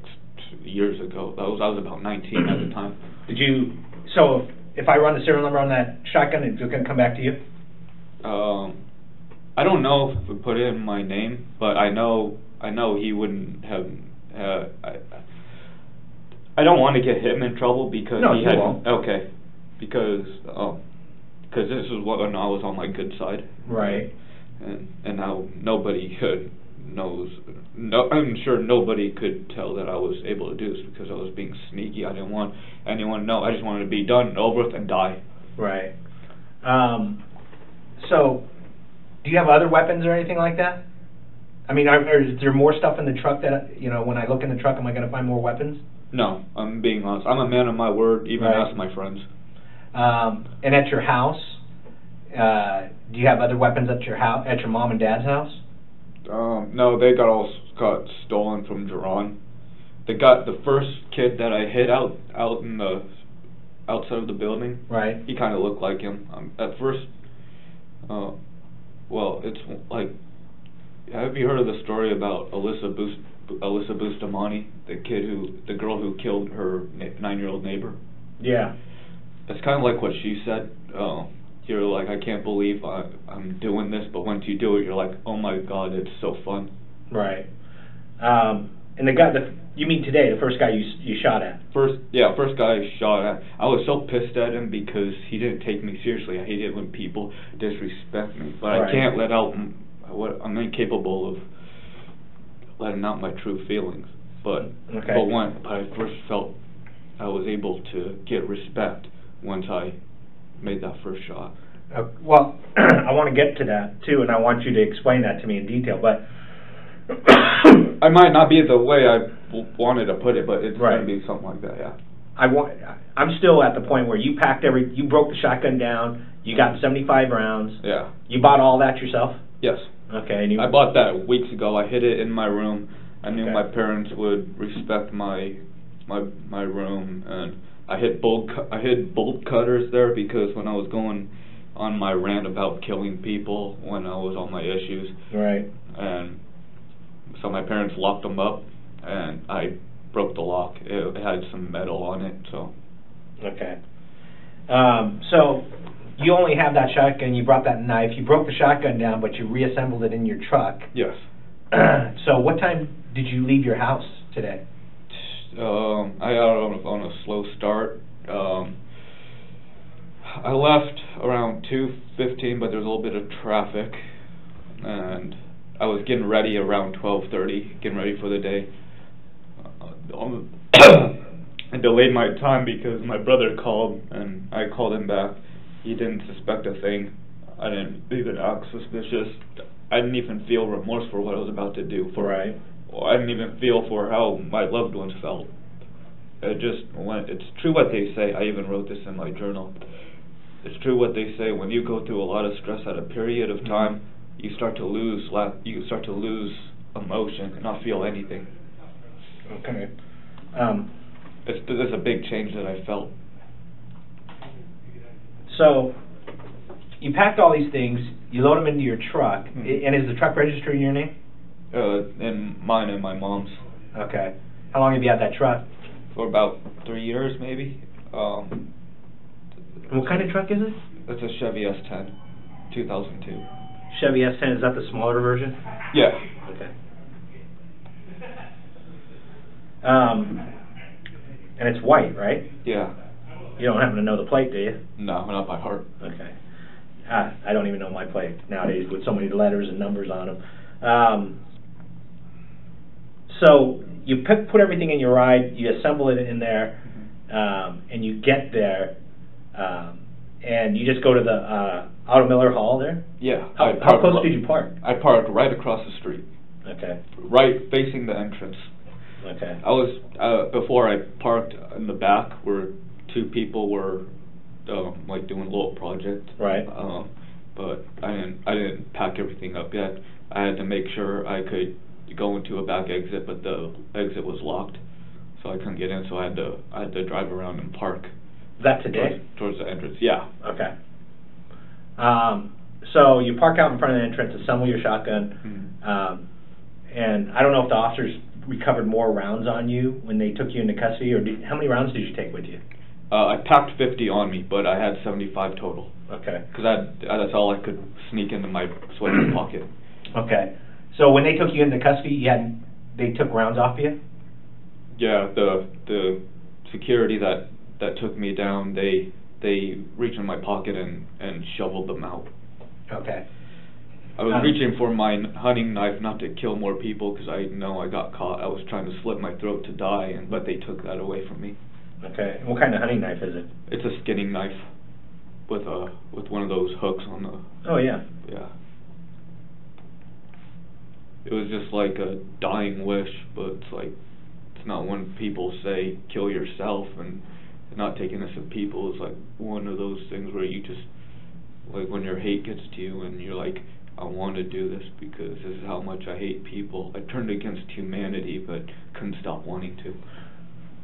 years ago. That was I was about 19 at the time. Did you? So if, if I run the serial number on that shotgun, it's going to come back to you. Um, I don't know if we put in my name, but I know I know he wouldn't have. Uh, I, I don't want to get him in trouble because No, he had won't. okay, because um, because this is what when I was on my good side. Right. And and now nobody could knows no I'm sure nobody could tell that I was able to do this because I was being sneaky. I didn't want anyone to know. I just wanted to be done and over with and die. Right. Um, so, do you have other weapons or anything like that? I mean, are, are, is there more stuff in the truck that you know? When I look in the truck, am I going to find more weapons? No, I'm being honest. I'm a man of my word, even Right. ask my friends. Um, and at your house, uh, do you have other weapons at your house, at your mom and dad's house? Um, no, they got all got stolen from Duran. They got the first kid that I hit out out in the outside of the building. Right. he kind of looked like him. Um, at first, uh, well, it's like, have you heard of the story about Alyssa Bust Alyssa Bustamante, the kid who, the girl who killed her nine-year-old neighbor? Yeah. It's kind of like what she said. Uh, you're like, I can't believe I, I'm doing this, but once you do it, you're like, oh my god, it's so fun. Right. Um, and the guy, the you mean today, the first guy you you shot at? First, yeah, first guy I shot at. I was so pissed at him because he didn't take me seriously. I hate it when people disrespect me, but Right. I can't let out what I'm incapable of letting out my true feelings. But Okay. but when but I first felt I was able to get respect once I made that first shot. Uh, well, I want to get to that too, and I want you to explain that to me in detail. But I might not be the way I w- wanted to put it, but it's Right. gonna be something like that, yeah. I want. I'm still at the point where you packed every. You broke the shotgun down. You got 75 rounds. Yeah. You bought all that yourself. Yes. Okay. And you. I bought that weeks ago. I hid it in my room. I knew Okay. my parents would respect my my my room, and I hit bolt I hid bolt cutters there because when I was going on my rant about killing people when I was on my issues, Right. and so my parents locked them up, and I broke the lock. It, it had some metal on it, so Okay. Um, so you only have that shotgun. You brought that knife. You broke the shotgun down, but you reassembled it in your truck. yes. so what time did you leave your house today? Um, I got on a, on a slow start. Um, I left around two fifteen, but there was a little bit of traffic, and I was getting ready around twelve thirty, getting ready for the day. Uh, I delayed my time because my brother called, and I called him back. He didn't suspect a thing. I didn't even act suspicious. I didn't even feel remorse for what I was about to do. For Right. I didn't even feel for how my loved ones felt. It just went, it's true what they say. I even wrote this in my journal. It's true what they say. When you go through a lot of stress at a period of time, you start to lose, la- you start to lose emotion and not feel anything. Okay. Um, It's, there's a big change that I felt. so you packed all these things. You load them into your truck. Hmm. And is the truck registered in your name? Uh, in mine and my mom's Okay. How long have you had that truck? for about three years, maybe. Um, what kind of truck is it? it's a Chevy S10, 2002. Chevy S10. Is that the smaller version? Yeah. Okay. Um, and it's white, right? Yeah. You don't happen to know the plate, do you? No, not by heart. Okay. Ah, I don't even know my plate nowadays with so many letters and numbers on them. Um, so you put, put everything in your ride, you assemble it in there, um, and you get there, um, and you just go to the, uh, Otto Miller Hall there? Yeah. How, I how close did you park? I parked right across the street, Okay, right facing the entrance. okay. I was uh, before I parked in the back where two people were um, like doing a little project. Right. Um, but I didn't I didn't pack everything up yet. I had to make sure I could go into a back exit, but the exit was locked, so I couldn't get in. So I had to I had to drive around and park Is that today? towards, towards the entrance. Yeah. Okay. Um, so you park out in front of the entrance, assemble your shotgun, Mhm. um, and I don't know if the officers recovered more rounds on you when they took you into custody, or did, how many rounds did you take with you? Uh, I packed 50 on me, but I had 75 total Okay. because that's all I could sneak into my sweater pocket. Okay. So when they took you into custody, you had they took rounds off you. Yeah, the the security that that took me down, they they reached in my pocket and and shoveled them out. Okay. I was Um, reaching for my hunting knife not to kill more people because I know I got caught. I was trying to slit my throat to die, and but they took that away from me. Okay. And what kind of hunting knife is it? It's a skinning knife with a with one of those hooks on the Oh yeah. yeah. It was just like a dying wish, but it's like it's not when people say kill yourself and not take innocent people. It's like one of those things where you just like when your hate gets to you and you're like, I want to do this because this is how much I hate people. I turned against humanity, but couldn't stop wanting to.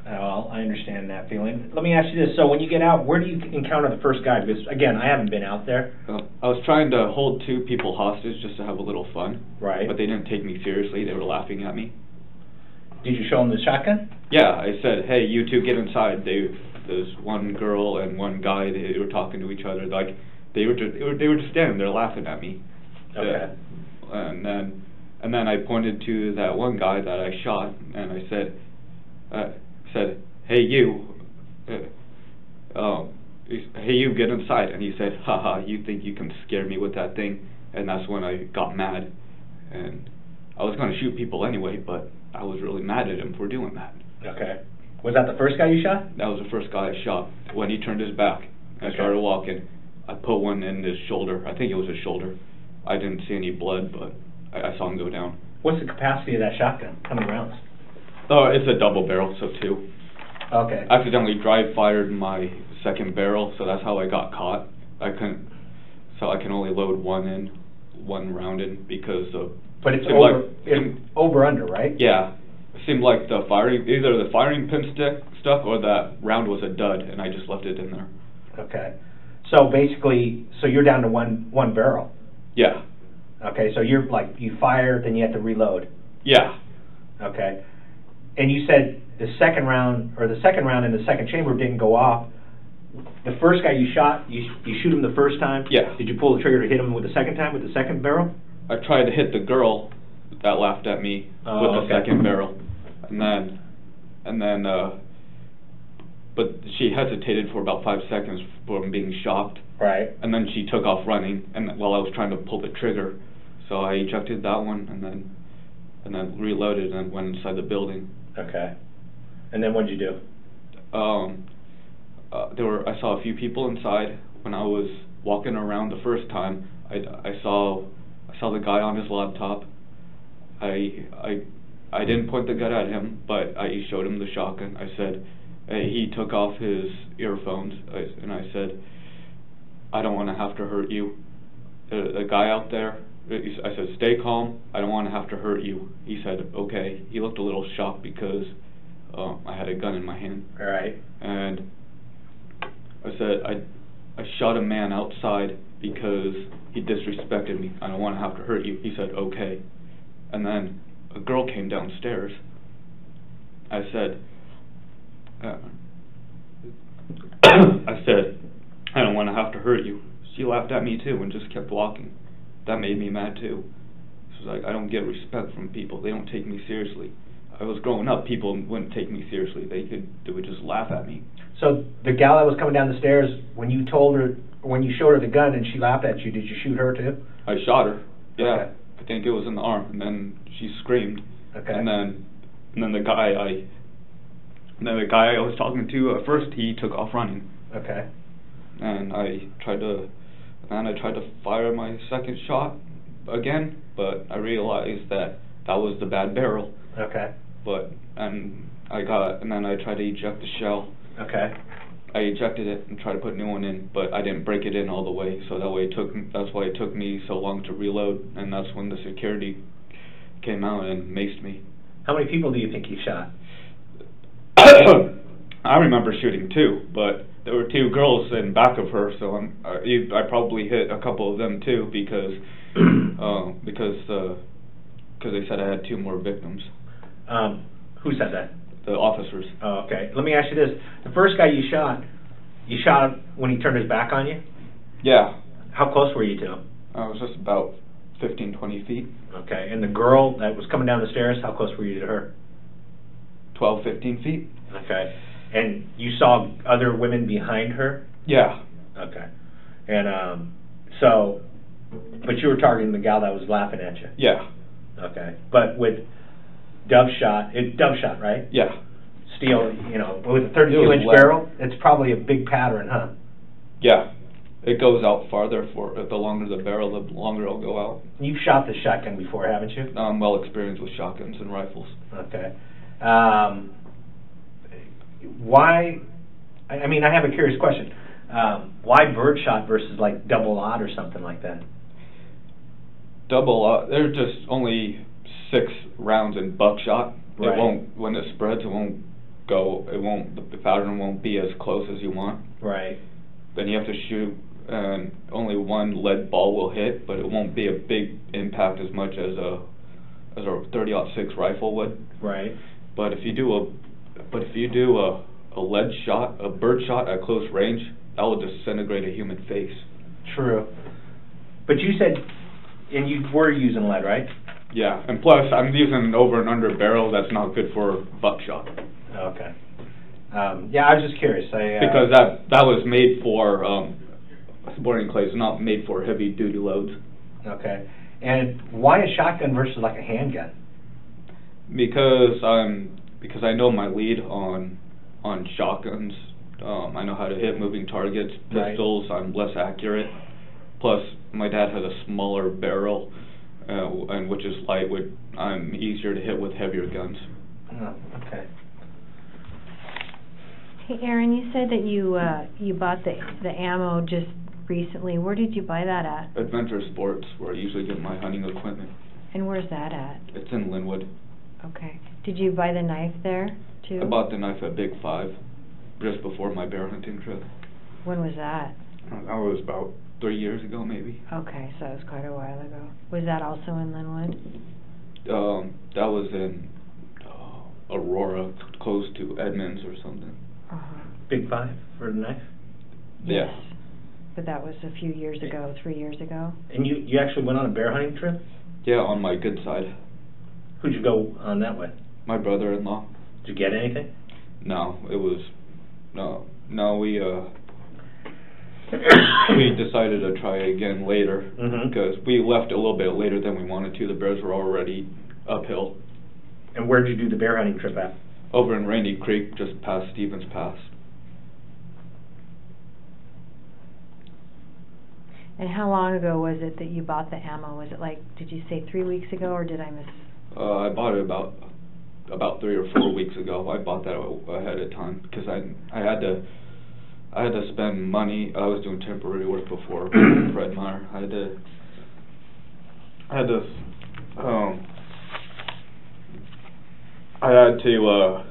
Well, I understand that feeling. Let me ask you this: So when you get out, where do you encounter the first guy? Because again, I haven't been out there. I was trying to hold two people hostage just to have a little fun, Right. but they didn't take me seriously. They were laughing at me. Did you show them the shotgun? Yeah, I said, hey, you two get inside. They, there's one girl and one guy. They were talking to each other. Like they were, just, they were, they were just standing there laughing at me. Okay. Uh, and then, and then I pointed to that one guy that I shot, and I said, uh, said, hey you, uh, um, hey you, get inside. And he said, haha, you think you can scare me with that thing? And that's when I got mad, and I was gonna shoot people anyway, but I was really mad at him for doing that. Okay. Was that the first guy you shot? That was the first guy I shot. When he turned his back and Okay. started walking, I put one in his shoulder. I think it was his shoulder. I didn't see any blood, but I, I saw him go down. What's the capacity of that shotgun? How many rounds? Oh, it's a double barrel, so two. Okay. Accidentally dry fired my second barrel, so that's how I got caught. I couldn't, so I can only load one in, one round in because of. But it's over, like- it's over under, right? Yeah, it seemed like the firing, either the firing pin stick stuck or that round was a dud, and I just left it in there. Okay. So basically, so you're down to one one barrel. Yeah, Okay. So you're like you fire, then you have to reload. yeah, Okay. And you said the second round or the second round in the second chamber didn't go off. The first guy you shot, you you shoot him the first time. Yeah. Did you pull the trigger to hit him with the second time with the second barrel? I tried to hit the girl that laughed at me Oh, with the okay. second barrel, and then, and then, uh, but she hesitated for about five seconds from being shocked, Right. and then she took off running, and while I was trying to pull the trigger, so I ejected that one, and then, and then reloaded and went inside the building. Okay. And then what'd you do? Um, uh, there were I saw a few people inside when I was walking around the first time. I, I saw I saw the guy on his laptop. I I I didn't point the gun at him, but I showed him the shotgun. I said he took off his earphones, and I said I don't want to have to hurt you. The, the guy out there. He s- I said, "Stay calm. I don't want to have to hurt you." He said, "Okay." He looked a little shocked because uh, I had a gun in my hand All right. and I said I I shot a man outside because he disrespected me. I don't want to have to hurt you. He said okay, and then a girl came downstairs. I said, uh, I said, I don't want to have to hurt you. She laughed at me too and just kept walking. That made me mad too. She was like, I don't get respect from people. They don't take me seriously. I was growing up, people wouldn't take me seriously. They could, they would just laugh at me. So the gal that was coming down the stairs, when you told her, when you showed her the gun and she laughed at you, did you shoot her too? I shot her. Yeah, Okay. I think it was in the arm, and then she screamed. Okay. And then and then the guy I, and then the guy I was talking to at first, he took off running, Okay. and I tried to, and I tried to fire my second shot again, but I realized that that was the bad barrel, Okay. but and I got, and then I tried to eject the shell. Okay. I ejected it and tried to put a new one in, but I didn't break it in all the way, so that way it took, that's why it took me so long to reload, and that's when the security came out and maced me. How many people do you think you shot? I remember shooting two, but there were two girls in back of her, so I'm, I, I probably hit a couple of them too, because, uh, because, uh 'cause they said I had two more victims, Um, who said that? the officers. Oh, okay. Let me ask you this: the first guy you shot, you shot him when he turned his back on you. Yeah, How close were you to him? I was just about fifteen, twenty feet, Okay. And the girl that was coming down the stairs, how close were you to her? twelve, fifteen feet. Okay. And you saw other women behind her. Yeah, Okay. And um, so, but you were targeting the gal that was laughing at you. yeah, Okay. But with dove shot, it dove shot, right? yeah. Steel, you know, with a 32 inch lead. barrel, it's probably a big pattern, huh? Yeah, it goes out farther for, the longer the barrel, the longer it'll go out. You've shot the shotgun before, haven't you? I'm well experienced with shotguns and rifles. Okay. Um, why? I, I mean, I have a curious question. Um, why birdshot versus like double aught or something like that? Double, uh, they're just only six rounds in buckshot. It won't, when it spreads, it won't go, it won't, the pattern won't be as close as you want. Right. Then you have to shoot, and only one lead ball will hit, but it won't be a big impact as much as a, as a thirty six rifle would. Right. But if you do a, but if you do a, a lead shot, a bird shot at close range, that will disintegrate a human face. True. But you said, and you were using lead, right? Yeah, and plus I'm using an over and under barrel that's not good for buckshot Okay. Um, yeah, I was just curious. I, uh, because that that was made for um, sporting clays, not made for heavy duty loads. Okay. And why a shotgun versus like a handgun? Because I'm because I know my lead on on shotguns. Um, I know how to hit moving targets. Right. Pistols, I'm less accurate. Plus, my dad has a smaller barrel, uh, and which is light. Which I'm easier to hit with heavier guns. Oh, okay. Hey, Aaron, you said that you, uh, you bought the, the ammo just recently. Where did you buy that at? Adventure sports, where I usually get my hunting equipment. And where's that at? It's in Lynnwood. Okay. Did you buy the knife there, too? I bought the knife at Big Five just before my bear hunting trip. When was that? Uh, That was about three years ago, maybe. Okay, so it was quite a while ago. Was that also in Lynnwood? Um, that was in uh, Aurora, c- close to Edmonds or something. Uh-huh. Big five for the knife? Yeah. Yes. But that was a few years ago, three years ago? And you, you actually went on a bear hunting trip? Yeah, on my good side. Who'd you go on that with? My brother-in-law. Did you get anything? No, it was no, no. We uh, we decided to try again later Mhm. because we left a little bit later than we wanted to. The bears were already uphill And where'd you do the bear hunting trip at? over in Rainy Creek, just past Stevens Pass. And how long ago was it that you bought the ammo? Was it like, did you say three weeks ago, or did I miss? Uh, I bought it about about three or four weeks ago. I bought that ahead of time because I I had to I had to spend money. I was doing temporary work before Fred Meyer. I had to I had to um I had to uh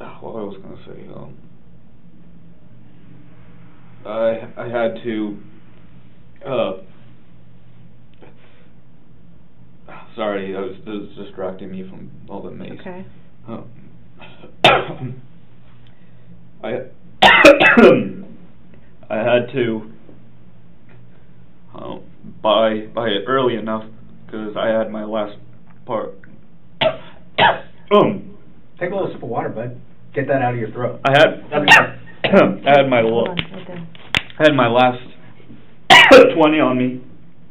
ah, what I was gonna say um I I had to uh Sorry, that was, that was distracting me from all the maze. Okay. Um, I I had to uh, buy buy it early enough because I had my last part. um, Take a little sip of water, bud. Get that out of your throat. I had I had my Hold on, right there. I had my last twenty on me.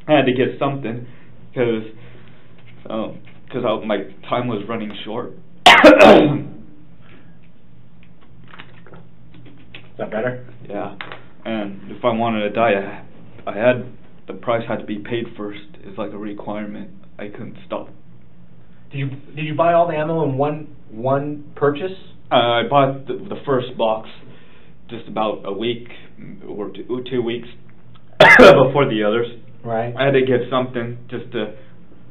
I had to get something because because my time was running short. Is that better? yeah, and if I wanted to die, I, I had the price had to be paid first. It's like a requirement. I couldn't stop. Did you did you buy all the ammo in one one purchase? Uh, I bought the, the first box just about a week or two, two weeks before the others. Right. I had to get something just to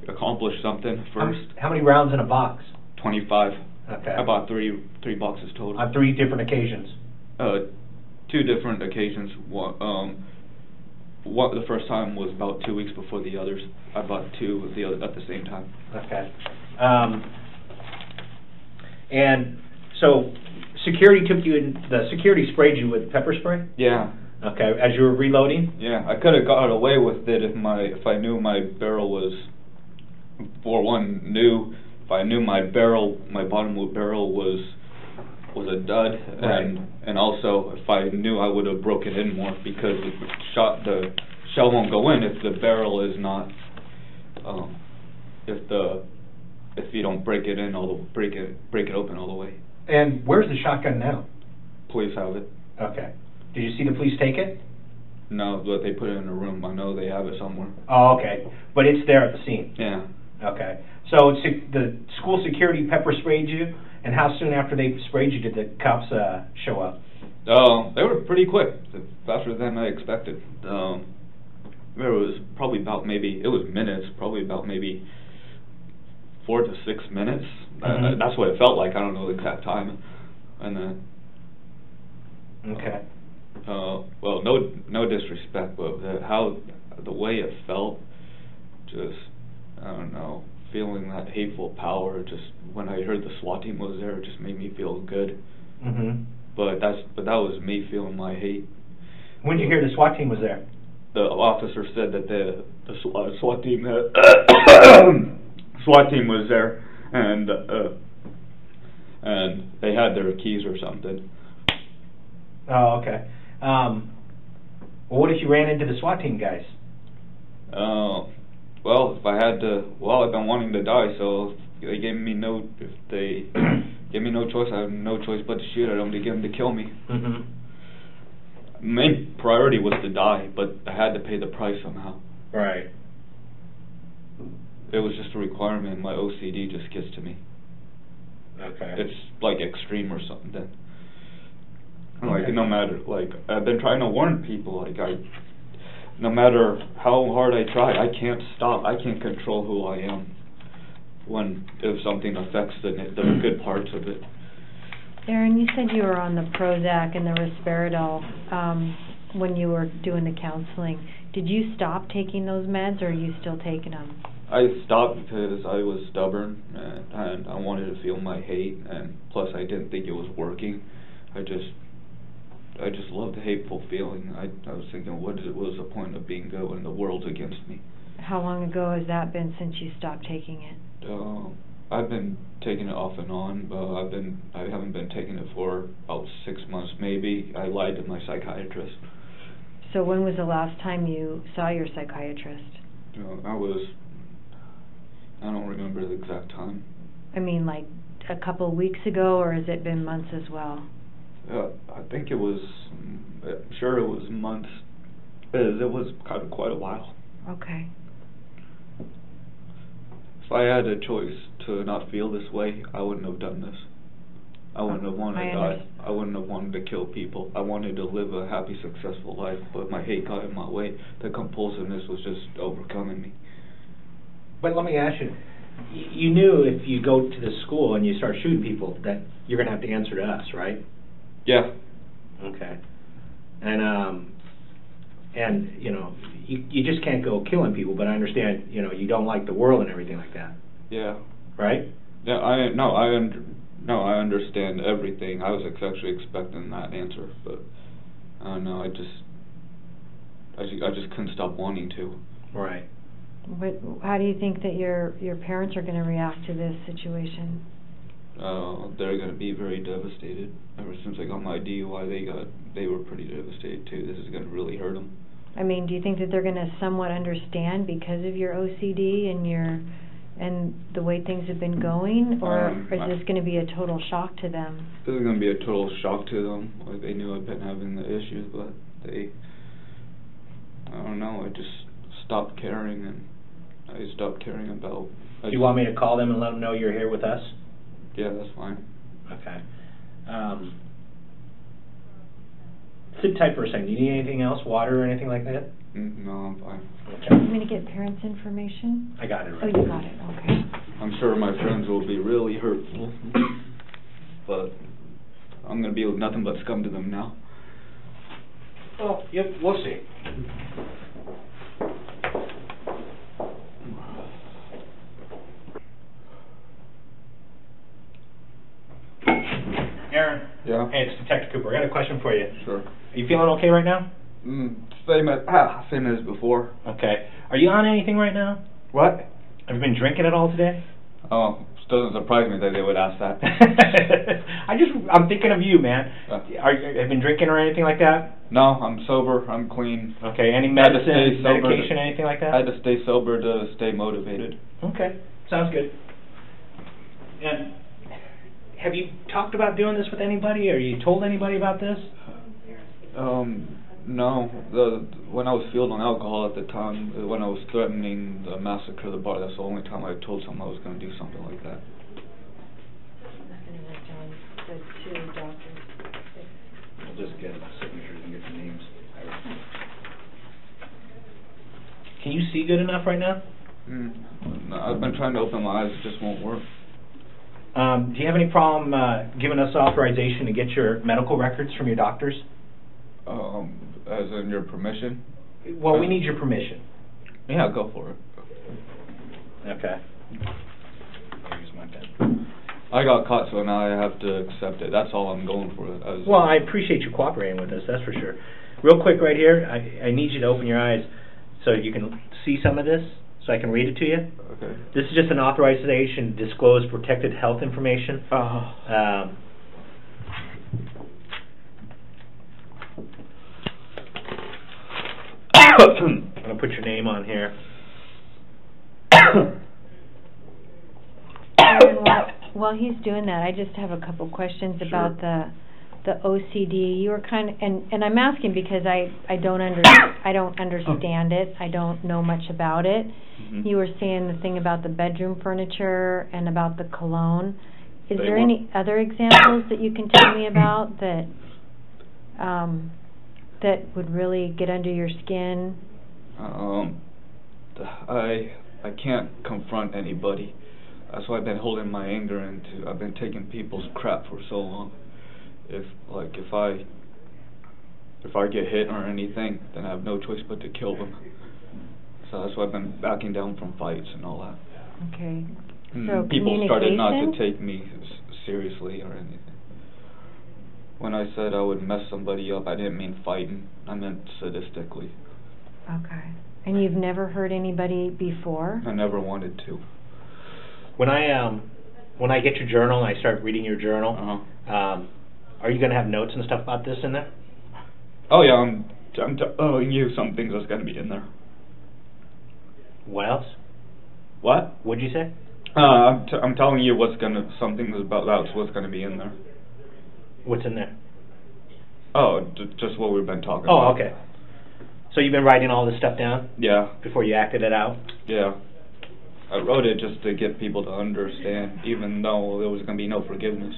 accomplish something first. how many rounds in a box? Twenty-five. Okay. I bought three three boxes total. On three different occasions. Uh, two different occasions. One, um, one the first time was about two weeks before the others. I bought two of the other at the same time. Okay. Um, and so security took you in, the security sprayed you with pepper spray? Yeah, Okay, as you were reloading? yeah. I could have got away with it if my if I knew my barrel was, for one, knew if I knew my barrel my bottom loop barrel was was a dud, and and also if I knew I would have broken in more because the shot the shell won't go in if the barrel is not um, if the if you don't break it in all the break it break it open all the way. And where's the shotgun now? Police have it. Okay. Did you see the police take it? No, but they put it in a room. I know they have it somewhere. Oh, okay. But it's there at the scene. Yeah. Okay. So the school security pepper sprayed you, and how soon after they sprayed you did the cops uh, show up? Uh, they were pretty quick, faster than I expected. Um, it was probably about maybe it was minutes, probably about maybe four to six minutes. Uh, Mhm. that's what it felt like. I don't know the exact time. And then, Okay. uh, well, no, no disrespect, but the, how the way it felt, just I don't know, feeling that hateful power. Just when I heard the SWAT team was there, it just made me feel good. Mhm. But that's but that was me feeling my hate. When did you hear the SWAT team was there? the officer said that the the SWAT, SWAT team had, SWAT team was there and uh, and they had their keys or something. Oh, okay. Um, well, what if you ran into the SWAT team guys? Uh, well, if I had to, well, I've been wanting to die, so they gave me no, if they gave me no choice, I have no choice but to shoot at them to get them to kill me. Mm-hmm. Main priority was to die, but I had to pay the price somehow. Right. It was just a requirement. My OCD just gets to me. Okay. it's like extreme or something. Like Okay. no matter like I've been trying to warn people like I no matter how hard I try, I can't stop. I can't control who I am when if something affects the the good parts of it. Aaron, you said you were on the Prozac and the Risperdal, um, when you were doing the counseling. Did you stop taking those meds, or are you still taking them? I stopped because I was stubborn and, and I wanted to feel my hate and plus I didn't think it was working. I just I just loved the hateful feeling. I I was thinking what is, what is the point of being good when the world's against me? How long ago has that been since you stopped taking it? Uh, I've been taking it off and on, but I've been I haven't been taking it for about six months maybe. I lied to my psychiatrist. So when was the last time you saw your psychiatrist? Know, I was I don't remember the exact time. I mean, like, a couple of weeks ago, or has it been months as well? Uh, I think it was I'm sure it was months. It, it was kind of quite a while. Okay. If I had a choice to not feel this way, I wouldn't have done this. I wouldn't have wanted I to die. I wouldn't have wanted to kill people. I wanted to live a happy, successful life, but my hate got in my way. The compulsiveness was just overcoming me. But let me ask you, you knew if you go to the school and you start shooting people, that you're gonna have to answer to us, right? Yeah, Okay. And, um, and, you know, you, you just can't go killing people, but I understand, you know, you don't like the world and everything like that, yeah, right? yeah. I no, I under, no, I understand everything. I was actually expecting that answer, but I don't know. I just, I just, I just couldn't stop wanting to. Right. What, how do you think that your, your parents are gonna react to this situation? Uh, they're gonna be very devastated. Ever since I got my DUI, they got they were pretty devastated too. This is gonna really hurt them. I mean, do you think that they're gonna somewhat understand because of your OCD and your, and the way things have been going, or Um, is this gonna be a total shock to them? This is gonna be a total shock to them. Like they knew I'd been having the issues, but they, I don't know. I just stopped caring, and I stopped caring about. I Do you want me to call them and let them know you're here with us? Yeah, that's fine. Okay. Um, sit tight for a second. Do you need anything else, water or anything like that? Mm, No, I'm fine. Do you want to get parents' information? I got it Oh, right. you got it, okay. I'm sure my friends will be really hurtful, but I'm gonna be with nothing but scum to them now. Well, yep, we'll see. Aaron. Yeah. Hey, it's Detective Cooper. I got a question for you. Sure. Are you feeling okay right now? Mm, same as ah, same as before. Okay. Are you on anything right now? What? Have you been drinking at all today? Oh, doesn't surprise me that they would ask that. I just, I'm thinking of you, man. Uh. Are you, have you been drinking or anything like that? no, I'm sober. I'm clean. Okay, any Had to stay medicine, sober. medication, anything like that? I had to stay sober to stay motivated. Okay, sounds good. And have you talked about doing this with anybody, or you told anybody about this? Um, no. The when I was fueled on alcohol at the time, uh, when I was threatening the massacre of the bar, that's the only time I told someone I was going to do something like that. We'll just get signatures and get the names. Can you see good enough right now? Mm. No, I've been trying to open my eyes, it just won't work. Um, do you have any problem uh, giving us authorization to get your medical records from your doctors? Um, as in your permission? Well, we need your permission. Yeah, go for it. Okay. I'll my pen. I got caught, so now I have to accept it. That's all I'm going for. As Well, I appreciate you cooperating with us, that's for sure. Real quick right here, I, I need you to open your eyes so you can see some of this, so I can read it to you. Okay. This is just an authorization to disclose protected health information. Uh, Um, I'm gonna put your name on here. While, while he's doing that, I just have a couple questions about the, the OCD. You were kind of, and, and I'm asking because I, I don't under, I don't understand it. I don't know much about it. mhm. You were saying the thing about the bedroom furniture and about the cologne. Is They there were- any other examples that you can tell me about that, um, that would really get under your skin? Um, I I can't confront anybody. That's why I've been holding my anger into. I've been taking people's crap for so long. If like if I if I get hit or anything, then I have no choice but to kill them. So that's why I've been backing down from fights and all that. Okay. Mm, So people started not to take me seriously or anything. When I said I would mess somebody up, I didn't mean fighting. I meant sadistically. Okay. And you've never hurt anybody before? I never wanted to. When I, um, when I get your journal and I start reading your journal, Uh-huh. um, are you gonna have notes and stuff about this in there? Oh yeah, I'm I'm telling you some things that's gonna be in there. What else? What? What'd you say? Uh, I'm t- I'm telling you what's gonna some things about that's what's gonna be in there. What's in there? Oh, just what we've been talking about. Oh, about. okay. So you've been writing all this stuff down Yeah, before you acted it out? yeah. I wrote it just to get people to understand, even though there was gonna be no forgiveness.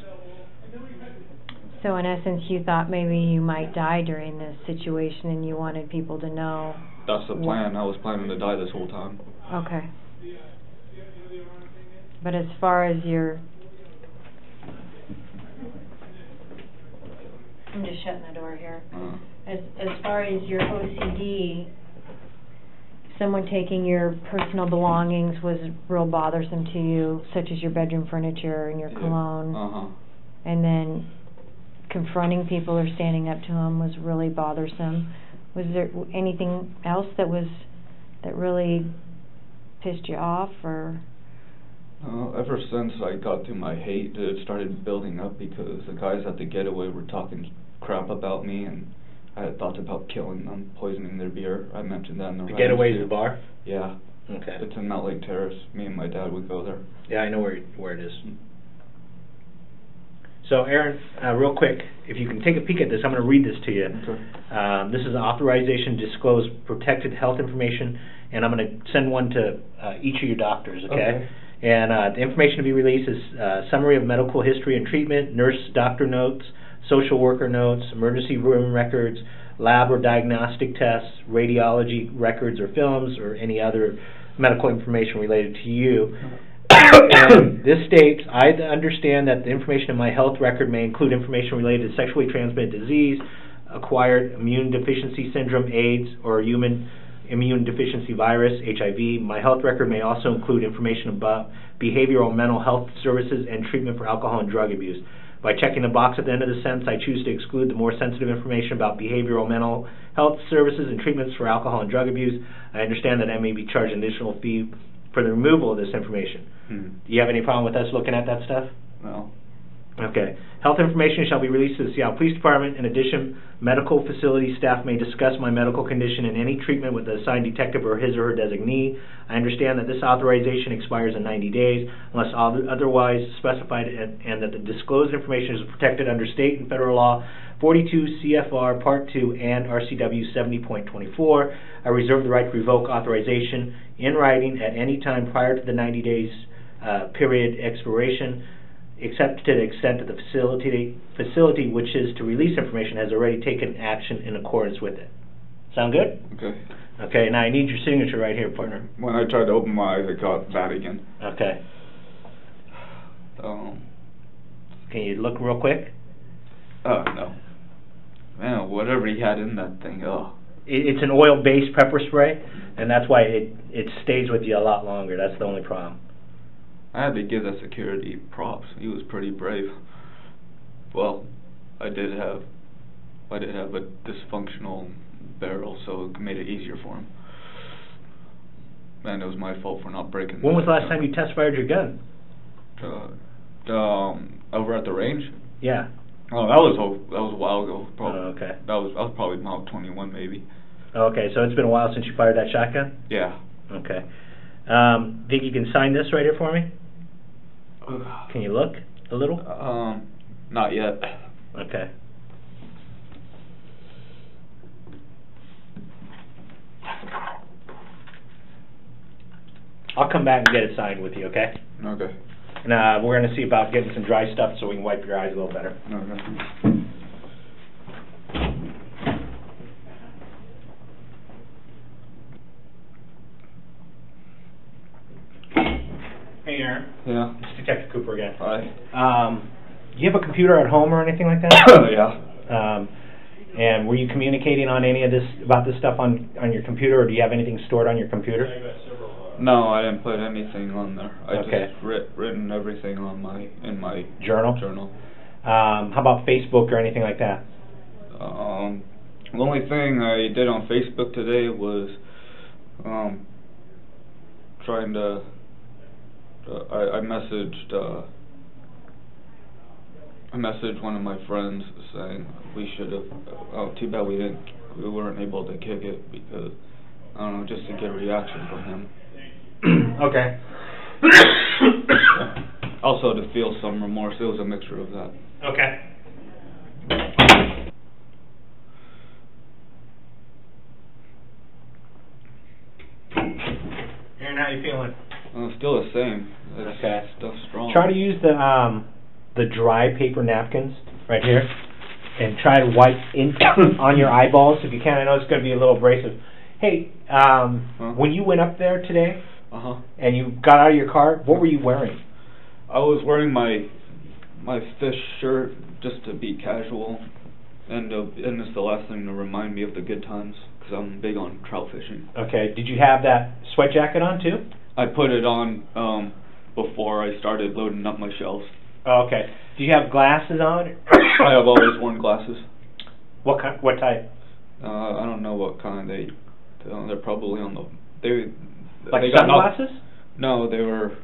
So in essence, you thought maybe you might die during this situation and you wanted people to know. That's the plan. I was planning to die this whole time. Okay. But as far as your... I'm just shutting the door here. Uh, As, as far as your OCD, someone taking your personal belongings was real bothersome to you, such as your bedroom furniture and your yeah. cologne. Uh-huh. And then confronting people or standing up to them was really bothersome. Was there anything else that was, that really pissed you off or? Uh, ever since I got to my hate, it started building up because the guys at the getaway were talking crap about me, and I had thoughts about killing them, poisoning their beer. I mentioned that in the The writing getaway's too. the bar? Yeah, Okay. It's in Mountlake Terrace. Me and my dad would go there. Yeah, I know where where it is. So, Aaron, uh, real quick, if you can take a peek at this, I'm going to read this to you. Okay. Um, this is an authorization to disclose protected health information, and I'm going to send one to uh, each of your doctors, okay? Okay. And uh, the information to be released is uh, summary of medical history and treatment, nurse doctor notes, social worker notes, emergency room records, lab or diagnostic tests, radiology records or films, or any other medical information related to you. And this states, I understand that the information in my health record may include information related to sexually transmitted disease, acquired immune deficiency syndrome, AIDS, or human immune deficiency virus, HIV. My health record may also include information about behavioral mental health services and treatment for alcohol and drug abuse. By checking the box at the end of the sentence, I choose to exclude the more sensitive information about behavioral mental health services and treatments for alcohol and drug abuse. I understand that I may be charged an additional fee for the removal of this information. Hmm. Do you have any problem with us looking at that stuff? No. Okay. Health information shall be released to the Seattle Police Department. In addition, medical facility staff may discuss my medical condition and any treatment with the assigned detective or his or her designee. I understand that this authorization expires in 90 days unless otherwise specified and, and that the disclosed information is protected under state and federal law 42 CFR Part 2 and RCW 70.24. I reserve the right to revoke authorization in writing at any time prior to the 90 days uh, period expiration except to the extent that the facility, facility which is to release information has already taken action in accordance with it. Sound good? Okay. Okay, now I need your signature right here, partner. When I tried to open my eyes, it got bad again. Okay. Um. Can you look real quick? Oh no. Man, whatever he had in that thing. Oh. It, it's an oil-based pepper spray, and that's why it, it stays with you a lot longer. That's the only problem. I had to give that security props. He was pretty brave. Well, I did have, I did have a dysfunctional barrel, so it made it easier for him. Man, it was my fault for not breaking. When was the last gun. time you test fired your gun? Uh, um, over at the range. Yeah. Oh, that was a, that was a while ago. Probably. Oh, okay. That was I was probably about 21 maybe. Okay, so it's been a while since you fired that shotgun? Yeah. Okay. Um, think you can sign this right here for me? Can you look a little? Um, not yet. Okay. I'll come back and get it signed with you, okay? Okay. And uh, we're going to see about getting some dry stuff so we can wipe your eyes a little better. Okay. Hey, Aaron. Yeah. It's Detective Cooper again. Hi. Um, do you have a computer at home or anything like that? yeah. Um, and were you communicating on any of this about this stuff on on your computer, or do you have anything stored on your computer? No, I didn't put anything on there. I Okay. just writ, written everything on my in my Journal. journal. Um, how about Facebook or anything like that? Um, the only thing I did on Facebook today was um, trying to. Uh, I, I messaged. Uh, I messaged one of my friends saying we should have. Oh, too bad we didn't. We weren't able to kick it because I don't know, just to get a reaction from him. okay. Also to feel some remorse. It was a mixture of that. Okay. Aaron, how you feeling? Uh, still the same. It's Okay. Strong. Try to use the um the dry paper napkins right here, and try to wipe in on your eyeballs if you can. I know it's going to be a little abrasive. Hey, um, Huh? when you went up there today Uh huh. and you got out of your car, what were you wearing? I was wearing my my fish shirt just to be casual, and uh, and it's the last thing to remind me of the good times because I'm big on trout fishing. Okay. Did you have that sweat jacket on too? I put it on um before I started loading up my shelves. Oh, okay. Do you have glasses on? I have always worn glasses. What kind? What type? Uh, I don't know what kind they. Uh, they're probably on the. They. Like they got knocked- sunglasses? No, they were.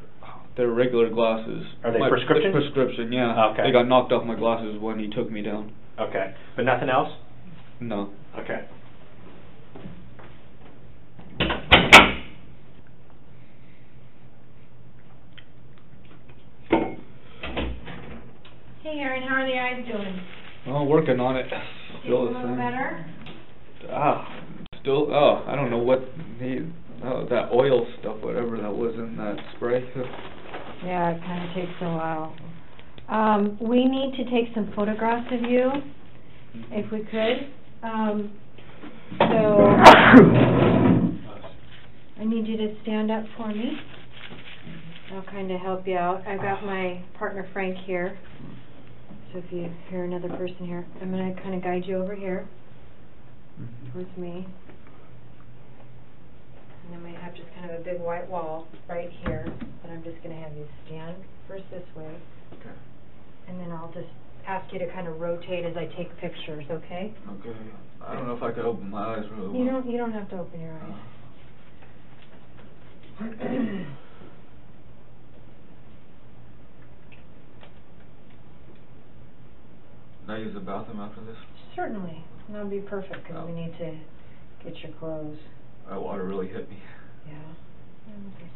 They're regular glasses. Are they My- prescription? Prescription, yeah. Okay. They got knocked off my glasses when he took me down. Okay. But nothing else? No. Okay. Eyes doing? Oh, working on it. Getting Still a the little same. better? Ah, still, oh, I don't know what, he, oh, that oil stuff, whatever that was in that spray. Yeah, it kinda takes a while. Um, we need to take some photographs of you, if we could. Um, so, I need you to stand up for me. I'll kinda help you out. I've got my partner Frank here. So if you hear another person here, I'm gonna kinda guide you over here mm-hmm. towards me. And then we have just kind of a big white wall right here, but I'm just gonna have you stand first this way. Okay. And then I'll just ask you to kind of rotate as I take pictures, okay? Okay, I don't know if I could open my eyes really well. You don't, you don't have to open your eyes. Can I use the bathroom after this? Certainly, that would be perfect, because we Oh. need to get your clothes, That water really hit me. yeah. And just-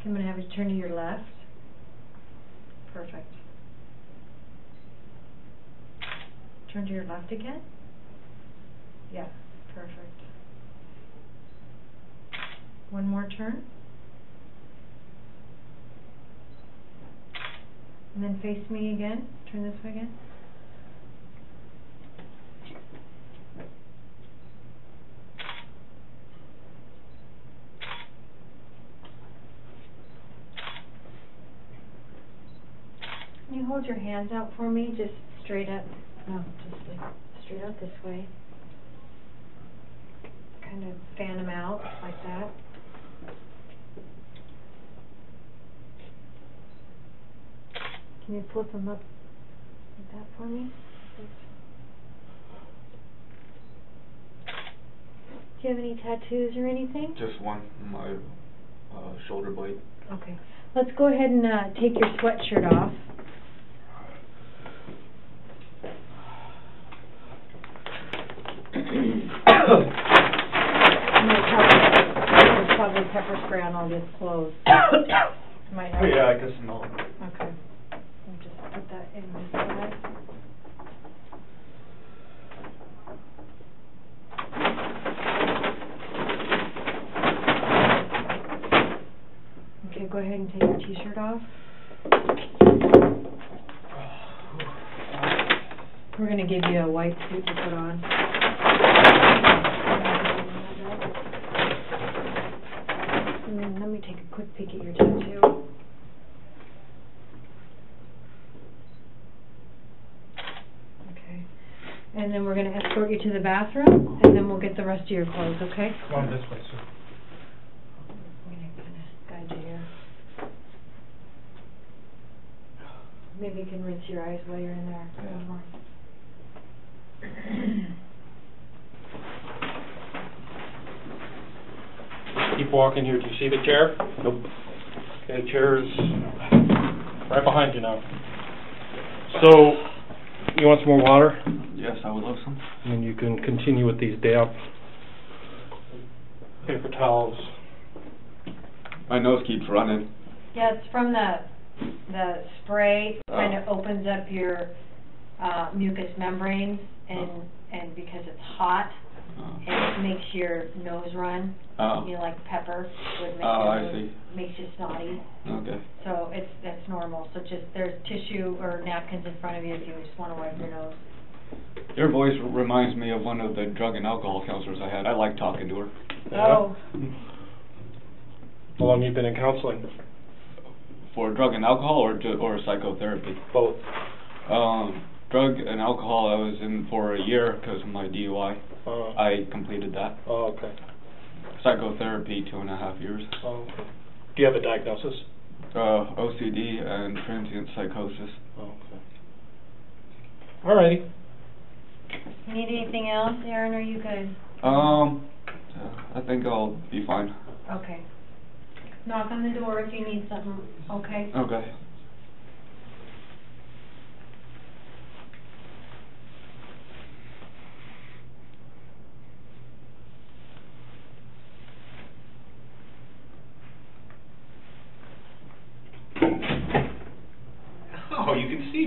Okay, I'm gonna have you turn to your left. Perfect. Turn to your left again? Yeah, perfect. One more turn. And then face me again, turn this way again. Can you hold your hands out for me, just straight up, no, just like straight out this way. Kind of fan them out like that. Can you flip them up like that for me? Do you have any tattoos or anything? Just one, my, uh, shoulder blade. Okay, let's go ahead and, uh, take your sweatshirt off. I'm gonna cover, there's probably pepper spray on all this clothes. Might help. Oh, yeah, I guess not. Okay, I'll just put that in this side. Okay, go ahead and take your t-shirt off. We're gonna give you a white suit to put on. And then let me your tattoo. Okay. And then we're gonna escort you to the bathroom, and then we'll get the rest of your clothes, okay? Come on this way, sir. I'm gonna kinda guide you here. Maybe you can rinse your eyes while you're in there. Yeah. One more. Keep walking here. Do you see the chair? Nope. Okay, chair is right behind you now. So, you want some more water? Yes, I would love some. And then you can continue with these damp paper towels. My nose keeps running. Yeah, it's from the, the spray, Oh. kinda opens up your, uh, mucous membranes, and, and because it's hot, Oh. it makes your nose run. Oh. You know, like pepper would make Oh, your I nose, see. makes you snotty. Okay. So it's, that's normal, so just, there's tissue or napkins in front of you if you just wanna wipe your nose. Your voice reminds me of one of the drug and alcohol counselors I had. I like talking to her. Oh, How long you been in counseling? For drug and alcohol or ju- or psychotherapy? Both. Um, drug and alcohol I was in for a year because of my DUI. Uh, I completed that. oh, okay. Psychotherapy, two and a half years. Oh, okay. Do you have a diagnosis? Uh, OCD and transient psychosis. Oh, okay. All righty. need anything else, Aaron, are you good? Um, I think I'll be fine. Okay. Knock on the door if you need something, okay? Okay.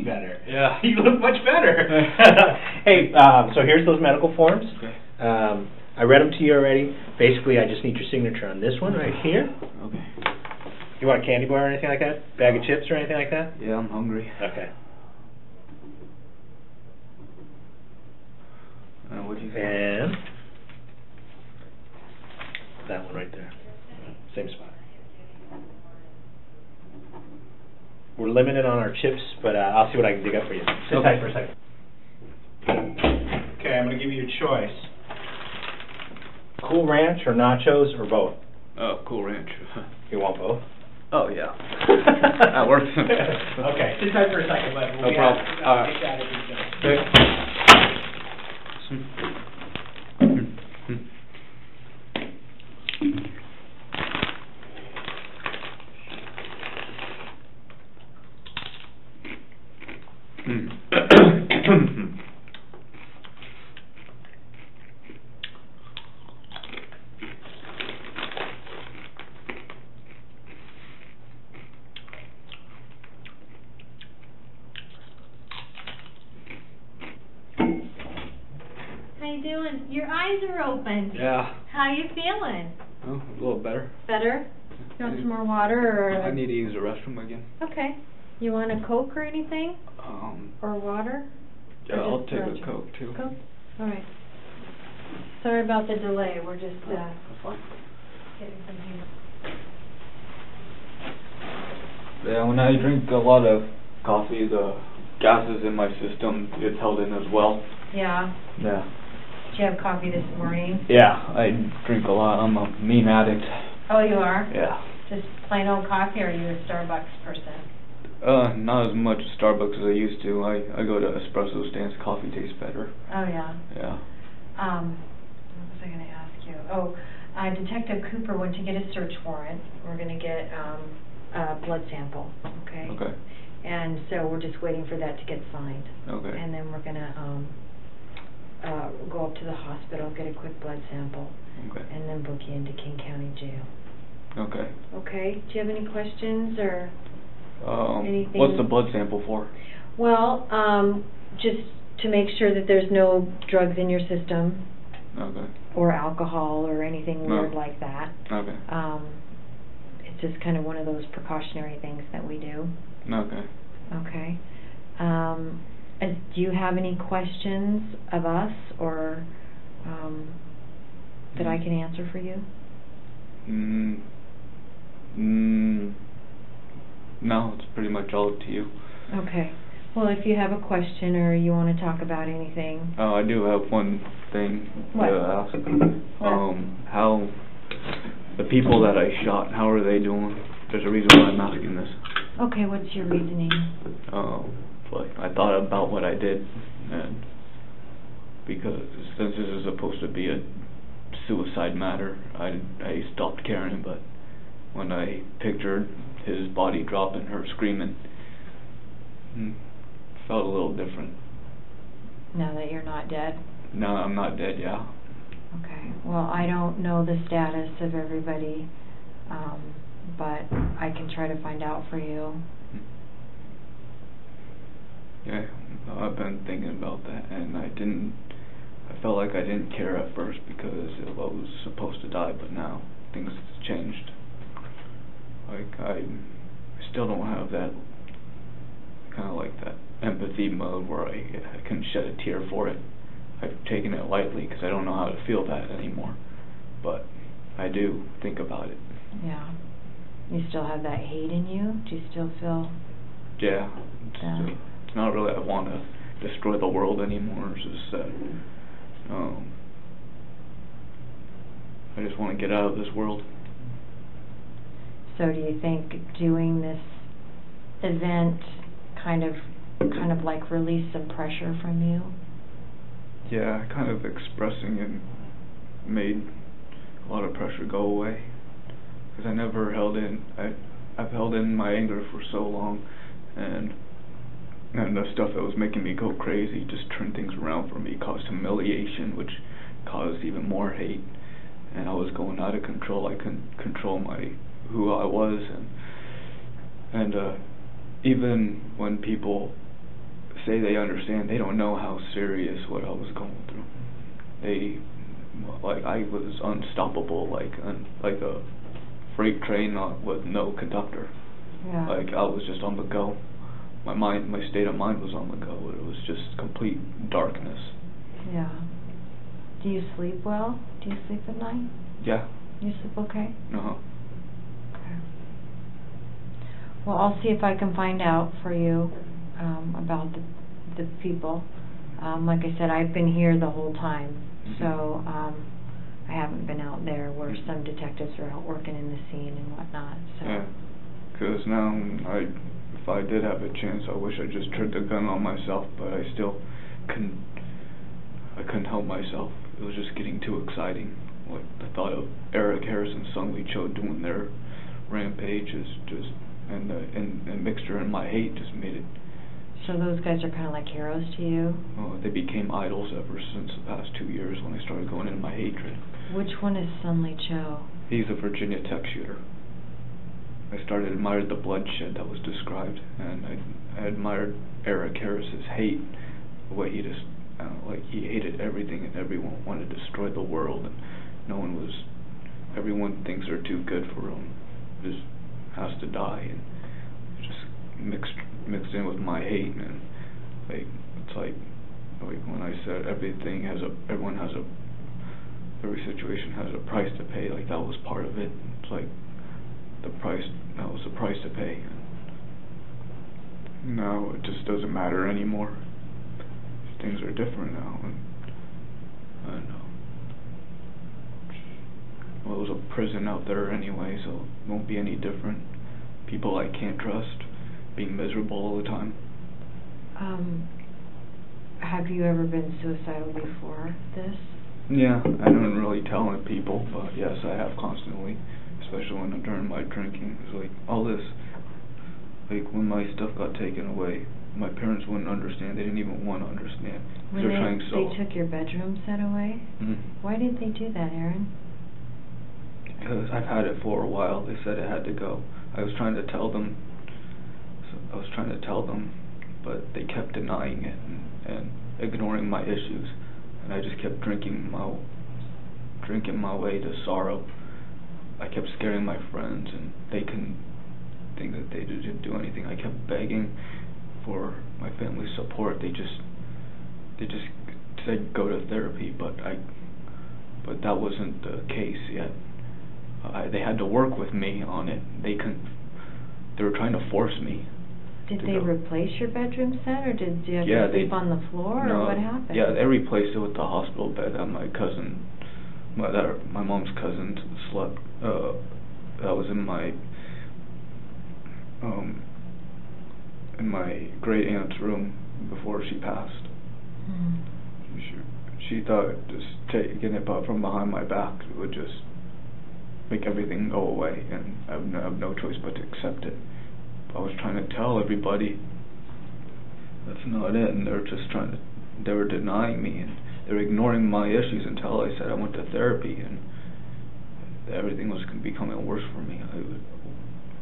better. Yeah. You look much better. hey, um, so here's those medical forms. Okay. Um, I read them to you already. Basically, I just need your signature on this one right here. Okay. You want a candy bar or anything like that? Bag of chips or anything like that? Yeah, I'm hungry. Okay. Uh, what do you say? And that one right there. Same spot. We're limited on our chips, but uh, I'll see what I can dig up for you. Sit Okay. tight for a second. Okay, I'm going to give you a choice. Cool Ranch or nachos or both? Oh, Cool Ranch. You want both? oh yeah. that works. okay, sit tight for a second, but No we'll be problem. out- All right. take that if you're done. How you doing? Your eyes are open. yeah. How you feeling? Oh, a little better. Better? You want some more water or? I need to use the restroom again. Okay. You want a Coke or anything? Um, Or water? yeah, Or I'll take a Coke too. Coke? All right. Sorry about the delay. We're just, uh, That's fine. getting some here. Yeah, when I drink a lot of coffee, the gases in my system gets held in as well. Yeah. Yeah. Did you have coffee this morning? Yeah, I drink a lot. I'm a mean addict. Oh, you are? Yeah. Just plain old coffee or are you a Starbucks person? Uh, not as much Starbucks as I used to. I, I go to espresso stands. Coffee tastes better. Oh, yeah. Yeah. Um, what was I gonna ask you? Oh, uh, Detective Cooper went to get a search warrant. We're gonna get, um, a blood sample, okay? Okay. And so we're just waiting for that to get signed. Okay. And then we're gonna, um, uh, go up to the hospital, get a quick blood sample, Okay. and then book you into King County Jail. Okay. Okay, do you have any questions, or? Um, Anything- what's the blood sample for? Well, um, just to make sure that there's no drugs in your system, Okay. or alcohol, or anything No. weird like that. Okay. Um, it's just kind of one of those precautionary things that we do, Okay. okay? Um, do you have any questions of us, or, um, that I can answer for you? Mm. Mm. No, it's pretty much all up to you. Okay, well, if you have a question, or you wanna talk about anything, Oh, I do have one thing What? to ask. Um, how the people that I shot, how are they doing? There's a reason why I'm asking this. okay, what's your reasoning? Um, like I thought about what I did, and because since this is supposed to be a suicide matter, I I stopped caring. But when I pictured his body dropping, her screaming, mm, felt a little different. Now that you're not dead? Now I'm not dead, yeah. Okay, well, I don't know the status of everybody, um, but I can try to find out for you. Yeah, I've been thinking about that, and I didn't. I felt like I didn't care at first because I was supposed to die, but now things have changed. Like I still don't have that kind of like that empathy mode where I, I can shed a tear for it. I've taken it lightly because I don't know how to feel that anymore, but I do think about it. Yeah. You still have that hate in you? Do you still feel, Yeah, it's, Yeah. it's not really I want to destroy the world anymore. It's just that um, I just want to get out of this world. So do you think doing this event kind of, kind of like release some pressure from you? Yeah, kind of expressing it made a lot of pressure go away because I never held in. I I've held in my anger for so long, and and the stuff that was making me go crazy just turned things around for me, caused humiliation, which caused even more hate, and I was going out of control. I couldn't control my who I was, and and uh, even when people say they understand, they don't know how serious what I was going through. They, like, I was unstoppable, like, un, like a freight train on, with no conductor. Yeah. Like, I was just on the go. My mind, my state of mind was on the go. It was just complete darkness. Yeah. Do you sleep well? Do you sleep at night? Yeah. You sleep okay? Uh-huh. Okay. Well, I'll see if I can find out for you, um, about the, the people. Um, like I said, I've been here the whole time, Mhm. so, um, I haven't been out there where Mhm. some detectives are out working in the scene and whatnot, so. Yeah. Because now, I, if I did have a chance, I wish I just turned the gun on myself, but I still couldn't, I couldn't help myself. It was just getting too exciting. Like, the thought of Eric Harris and Seung-Hui Cho doing their rampage is just, and the, and, and mixture in my hate just made it, So those guys are kinda like heroes to you? oh, they became idols ever since the past two years when I started going into my hatred. Which one is Seung-Hui Cho? He's a Virginia Tech shooter. I started admired the bloodshed that was described, and I, I admired Eric Harris's hate, the way he just, uh, like he hated everything and everyone, wanted to destroy the world, and no one was, everyone thinks they're too good for him, just has to die, and just mixed mixed in with my hate, and like it's like like when I said everything has a, everyone has a every situation has a price to pay, like that was part of it. It's like the price, that was the price to pay. Now it just doesn't matter anymore. Things are different now, and I don't know. Well, there's a prison out there anyway, so it won't be any different. People I can't trust, being miserable all the time. Um, have you ever been suicidal before this? Yeah, I don't really tell people, but yes, I have constantly, especially when I'm during my drinking. It's like all this, like when my stuff got taken away, my parents wouldn't understand. They didn't even want to understand. When They're they, trying so. they took your bedroom set away? Mhm. Why did they do that, Aaron? Because I've had it for a while. They said it had to go. I was trying to tell them. I was trying to tell them, but they kept denying it and, and ignoring my issues, and I just kept drinking my drinking my way to sorrow. I kept scaring my friends, and they couldn't think that they didn't do anything. I kept begging for my family's support. They just they just said go to therapy, but I but that wasn't the case yet. Uh, they had to work with me on it. They couldn't. They were trying to force me. Did they go. replace your bedroom set, or did you have Yeah, to sleep on the floor, No, or what happened? Yeah, they replaced it with the hospital bed that my cousin, my that my mom's cousin slept. Uh, that was in my um in my great aunt's room before she passed. Hmm. She, she thought just taking it from behind my back would just make everything go away, and I have no, I have no choice but to accept it. I was trying to tell everybody that's not it, and they're just trying to, they were denying me, and they were ignoring my issues until I said I went to therapy, and everything was becoming worse for me. I,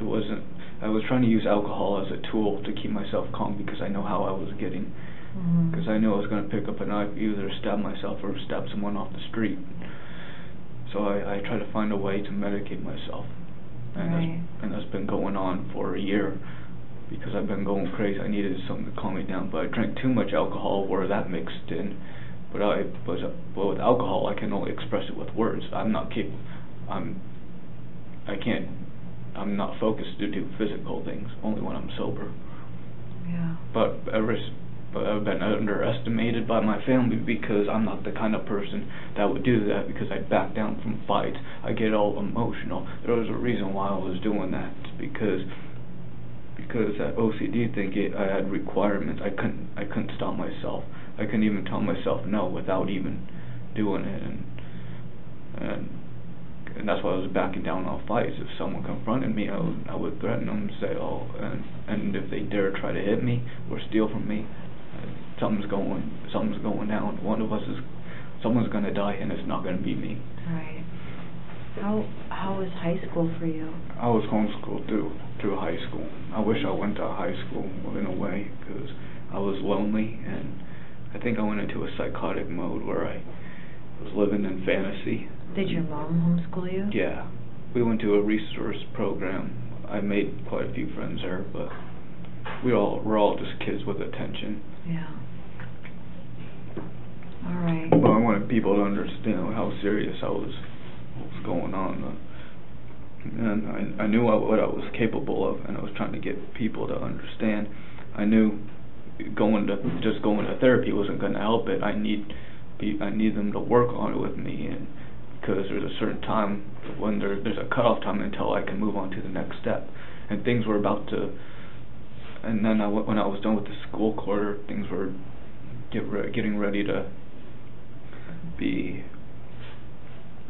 it wasn't, I was trying to use alcohol as a tool to keep myself calm because I know how I was getting Mhm. because I knew I was going to pick up a knife, either stab myself or stab someone off the street. So I, I try to find a way to medicate myself, and Right. that's, and that's been going on for a year because I've been going crazy. I needed something to calm me down, but I drank too much alcohol where that mixed in. But I, but, but with alcohol, I can only express it with words. I'm not capable. I'm, I can't. I'm not focused to do physical things. Only when I'm sober Yeah. but ever but I've been underestimated by my family because I'm not the kind of person that would do that because I back down from fights. I get all emotional. There was a reason why I was doing that because because that OCD thing it, I had requirements. I couldn't I couldn't stop myself. I couldn't even tell myself no without even doing it and and and that's why I was backing down on fights. If someone confronted me, I would, I would threaten them and say, "Oh," and and if they dare try to hit me or steal from me, uh, something's going, something's going down. One of us is, someone's gonna die, and it's not gonna be me. Right. How how was high school for you? I was homeschooled through through high school. I wish I went to high school in a way because I was lonely, and I think I went into a psychotic mode where I was living in fantasy. Did your mom homeschool you? Yeah, we went to a resource program. I made quite a few friends there, but we all we're all just kids with attention. Yeah. All right. But I wanted people to understand how serious I was, what was going on. And I, I knew what, I was capable of, and I was trying to get people to understand. I knew going to just going to therapy wasn't going to help it. I need I need them to work on it with me, and because there's a certain time when there, there's a cutoff time until I can move on to the next step, and things were about to. And then I, when I was done with the school quarter, things were get re- getting ready to be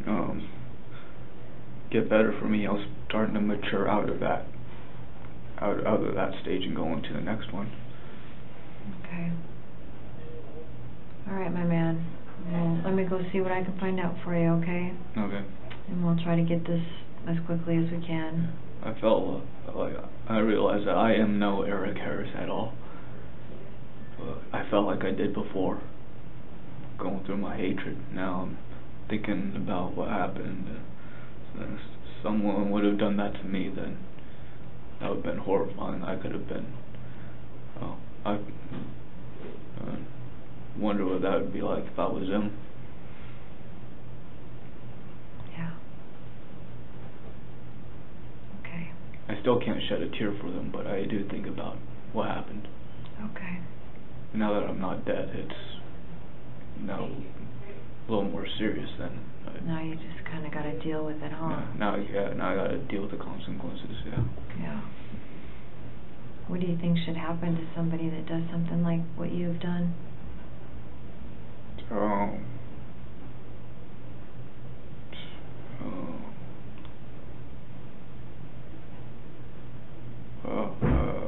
um, get better for me. I was starting to mature out of that out out of that stage and going to the next one. Okay. All right, my man. Well, let me go see what I can find out for you, okay? Okay. And we'll try to get this as quickly as we can. I felt uh, like I realized that I am no Eric Harris at all. But I felt like I did before, going through my hatred. Now I'm thinking about what happened. Uh, if someone would have done that to me, then that would have been horrifying. I could have been. Oh, I uh, wonder what that would be like if I was him. Yeah. Okay. I still can't shed a tear for them, but I do think about what happened. Okay. Now that I'm not dead, it's now a little more serious than. Now you just kind of got to deal with it, huh? now, now, yeah, now I got to deal with the consequences. Yeah. Yeah. What do you think should happen to somebody that does something like what you've done? Um. Uh, uh,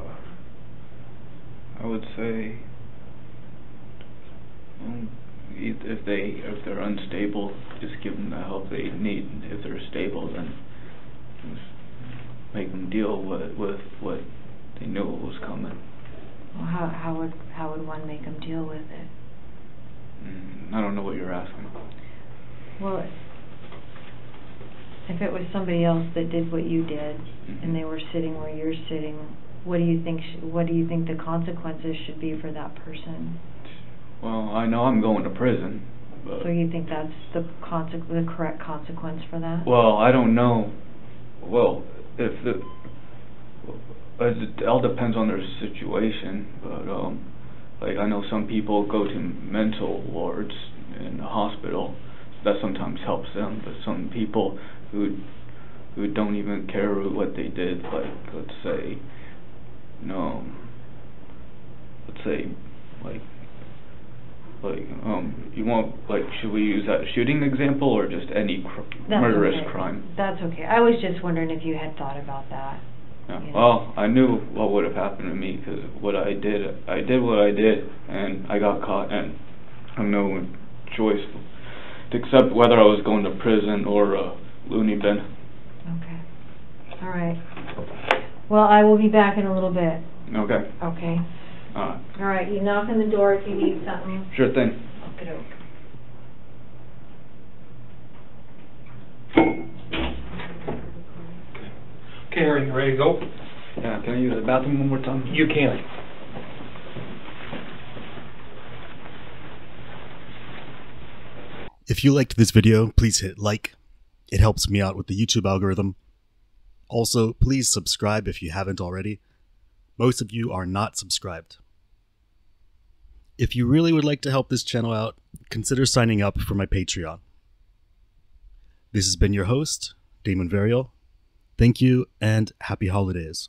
I would say, if they if they're unstable, just give them the help they need. If they're stable, then just make them deal with with what they knew was coming. Well, how how would how would one make them deal with it? Mm, I don't know what you're asking. Well, if it was somebody else that did what you did, and they were sitting where you're sitting, what do you think? Sh- what do you think the consequences should be for that person? Well, I know I'm going to prison, but So you think that's the conse- the correct consequence for that? well, I don't know. Well, if the it all depends on their situation, but um, like I know some people go to mental wards in the hospital. That sometimes helps them, but some people who who don't even care what they did, like let's say, you know, let's say, like like um you want like should we use that shooting example or just any cr- That's murderous okay. crime That's okay. I was just wondering if you had thought about that. yeah. Well i knew what would have happened to me because what i did i did what i did and i got caught and i have no choice to accept whether i was going to prison or a loony bin Okay. All right. Well, I will be back in a little bit. okay Okay. Uh All right. You knock on the door if you need something. sure thing Okey-doke. Okay, are you ready to go? yeah can i use the bathroom one more time You can. If you liked this video, please hit like. It helps me out with the YouTube algorithm. Also, please subscribe if you haven't already. Most of you are not subscribed. If you really would like to help this channel out, consider signing up for my Patreon. This has been your host, Damon Verial. Thank you and happy holidays.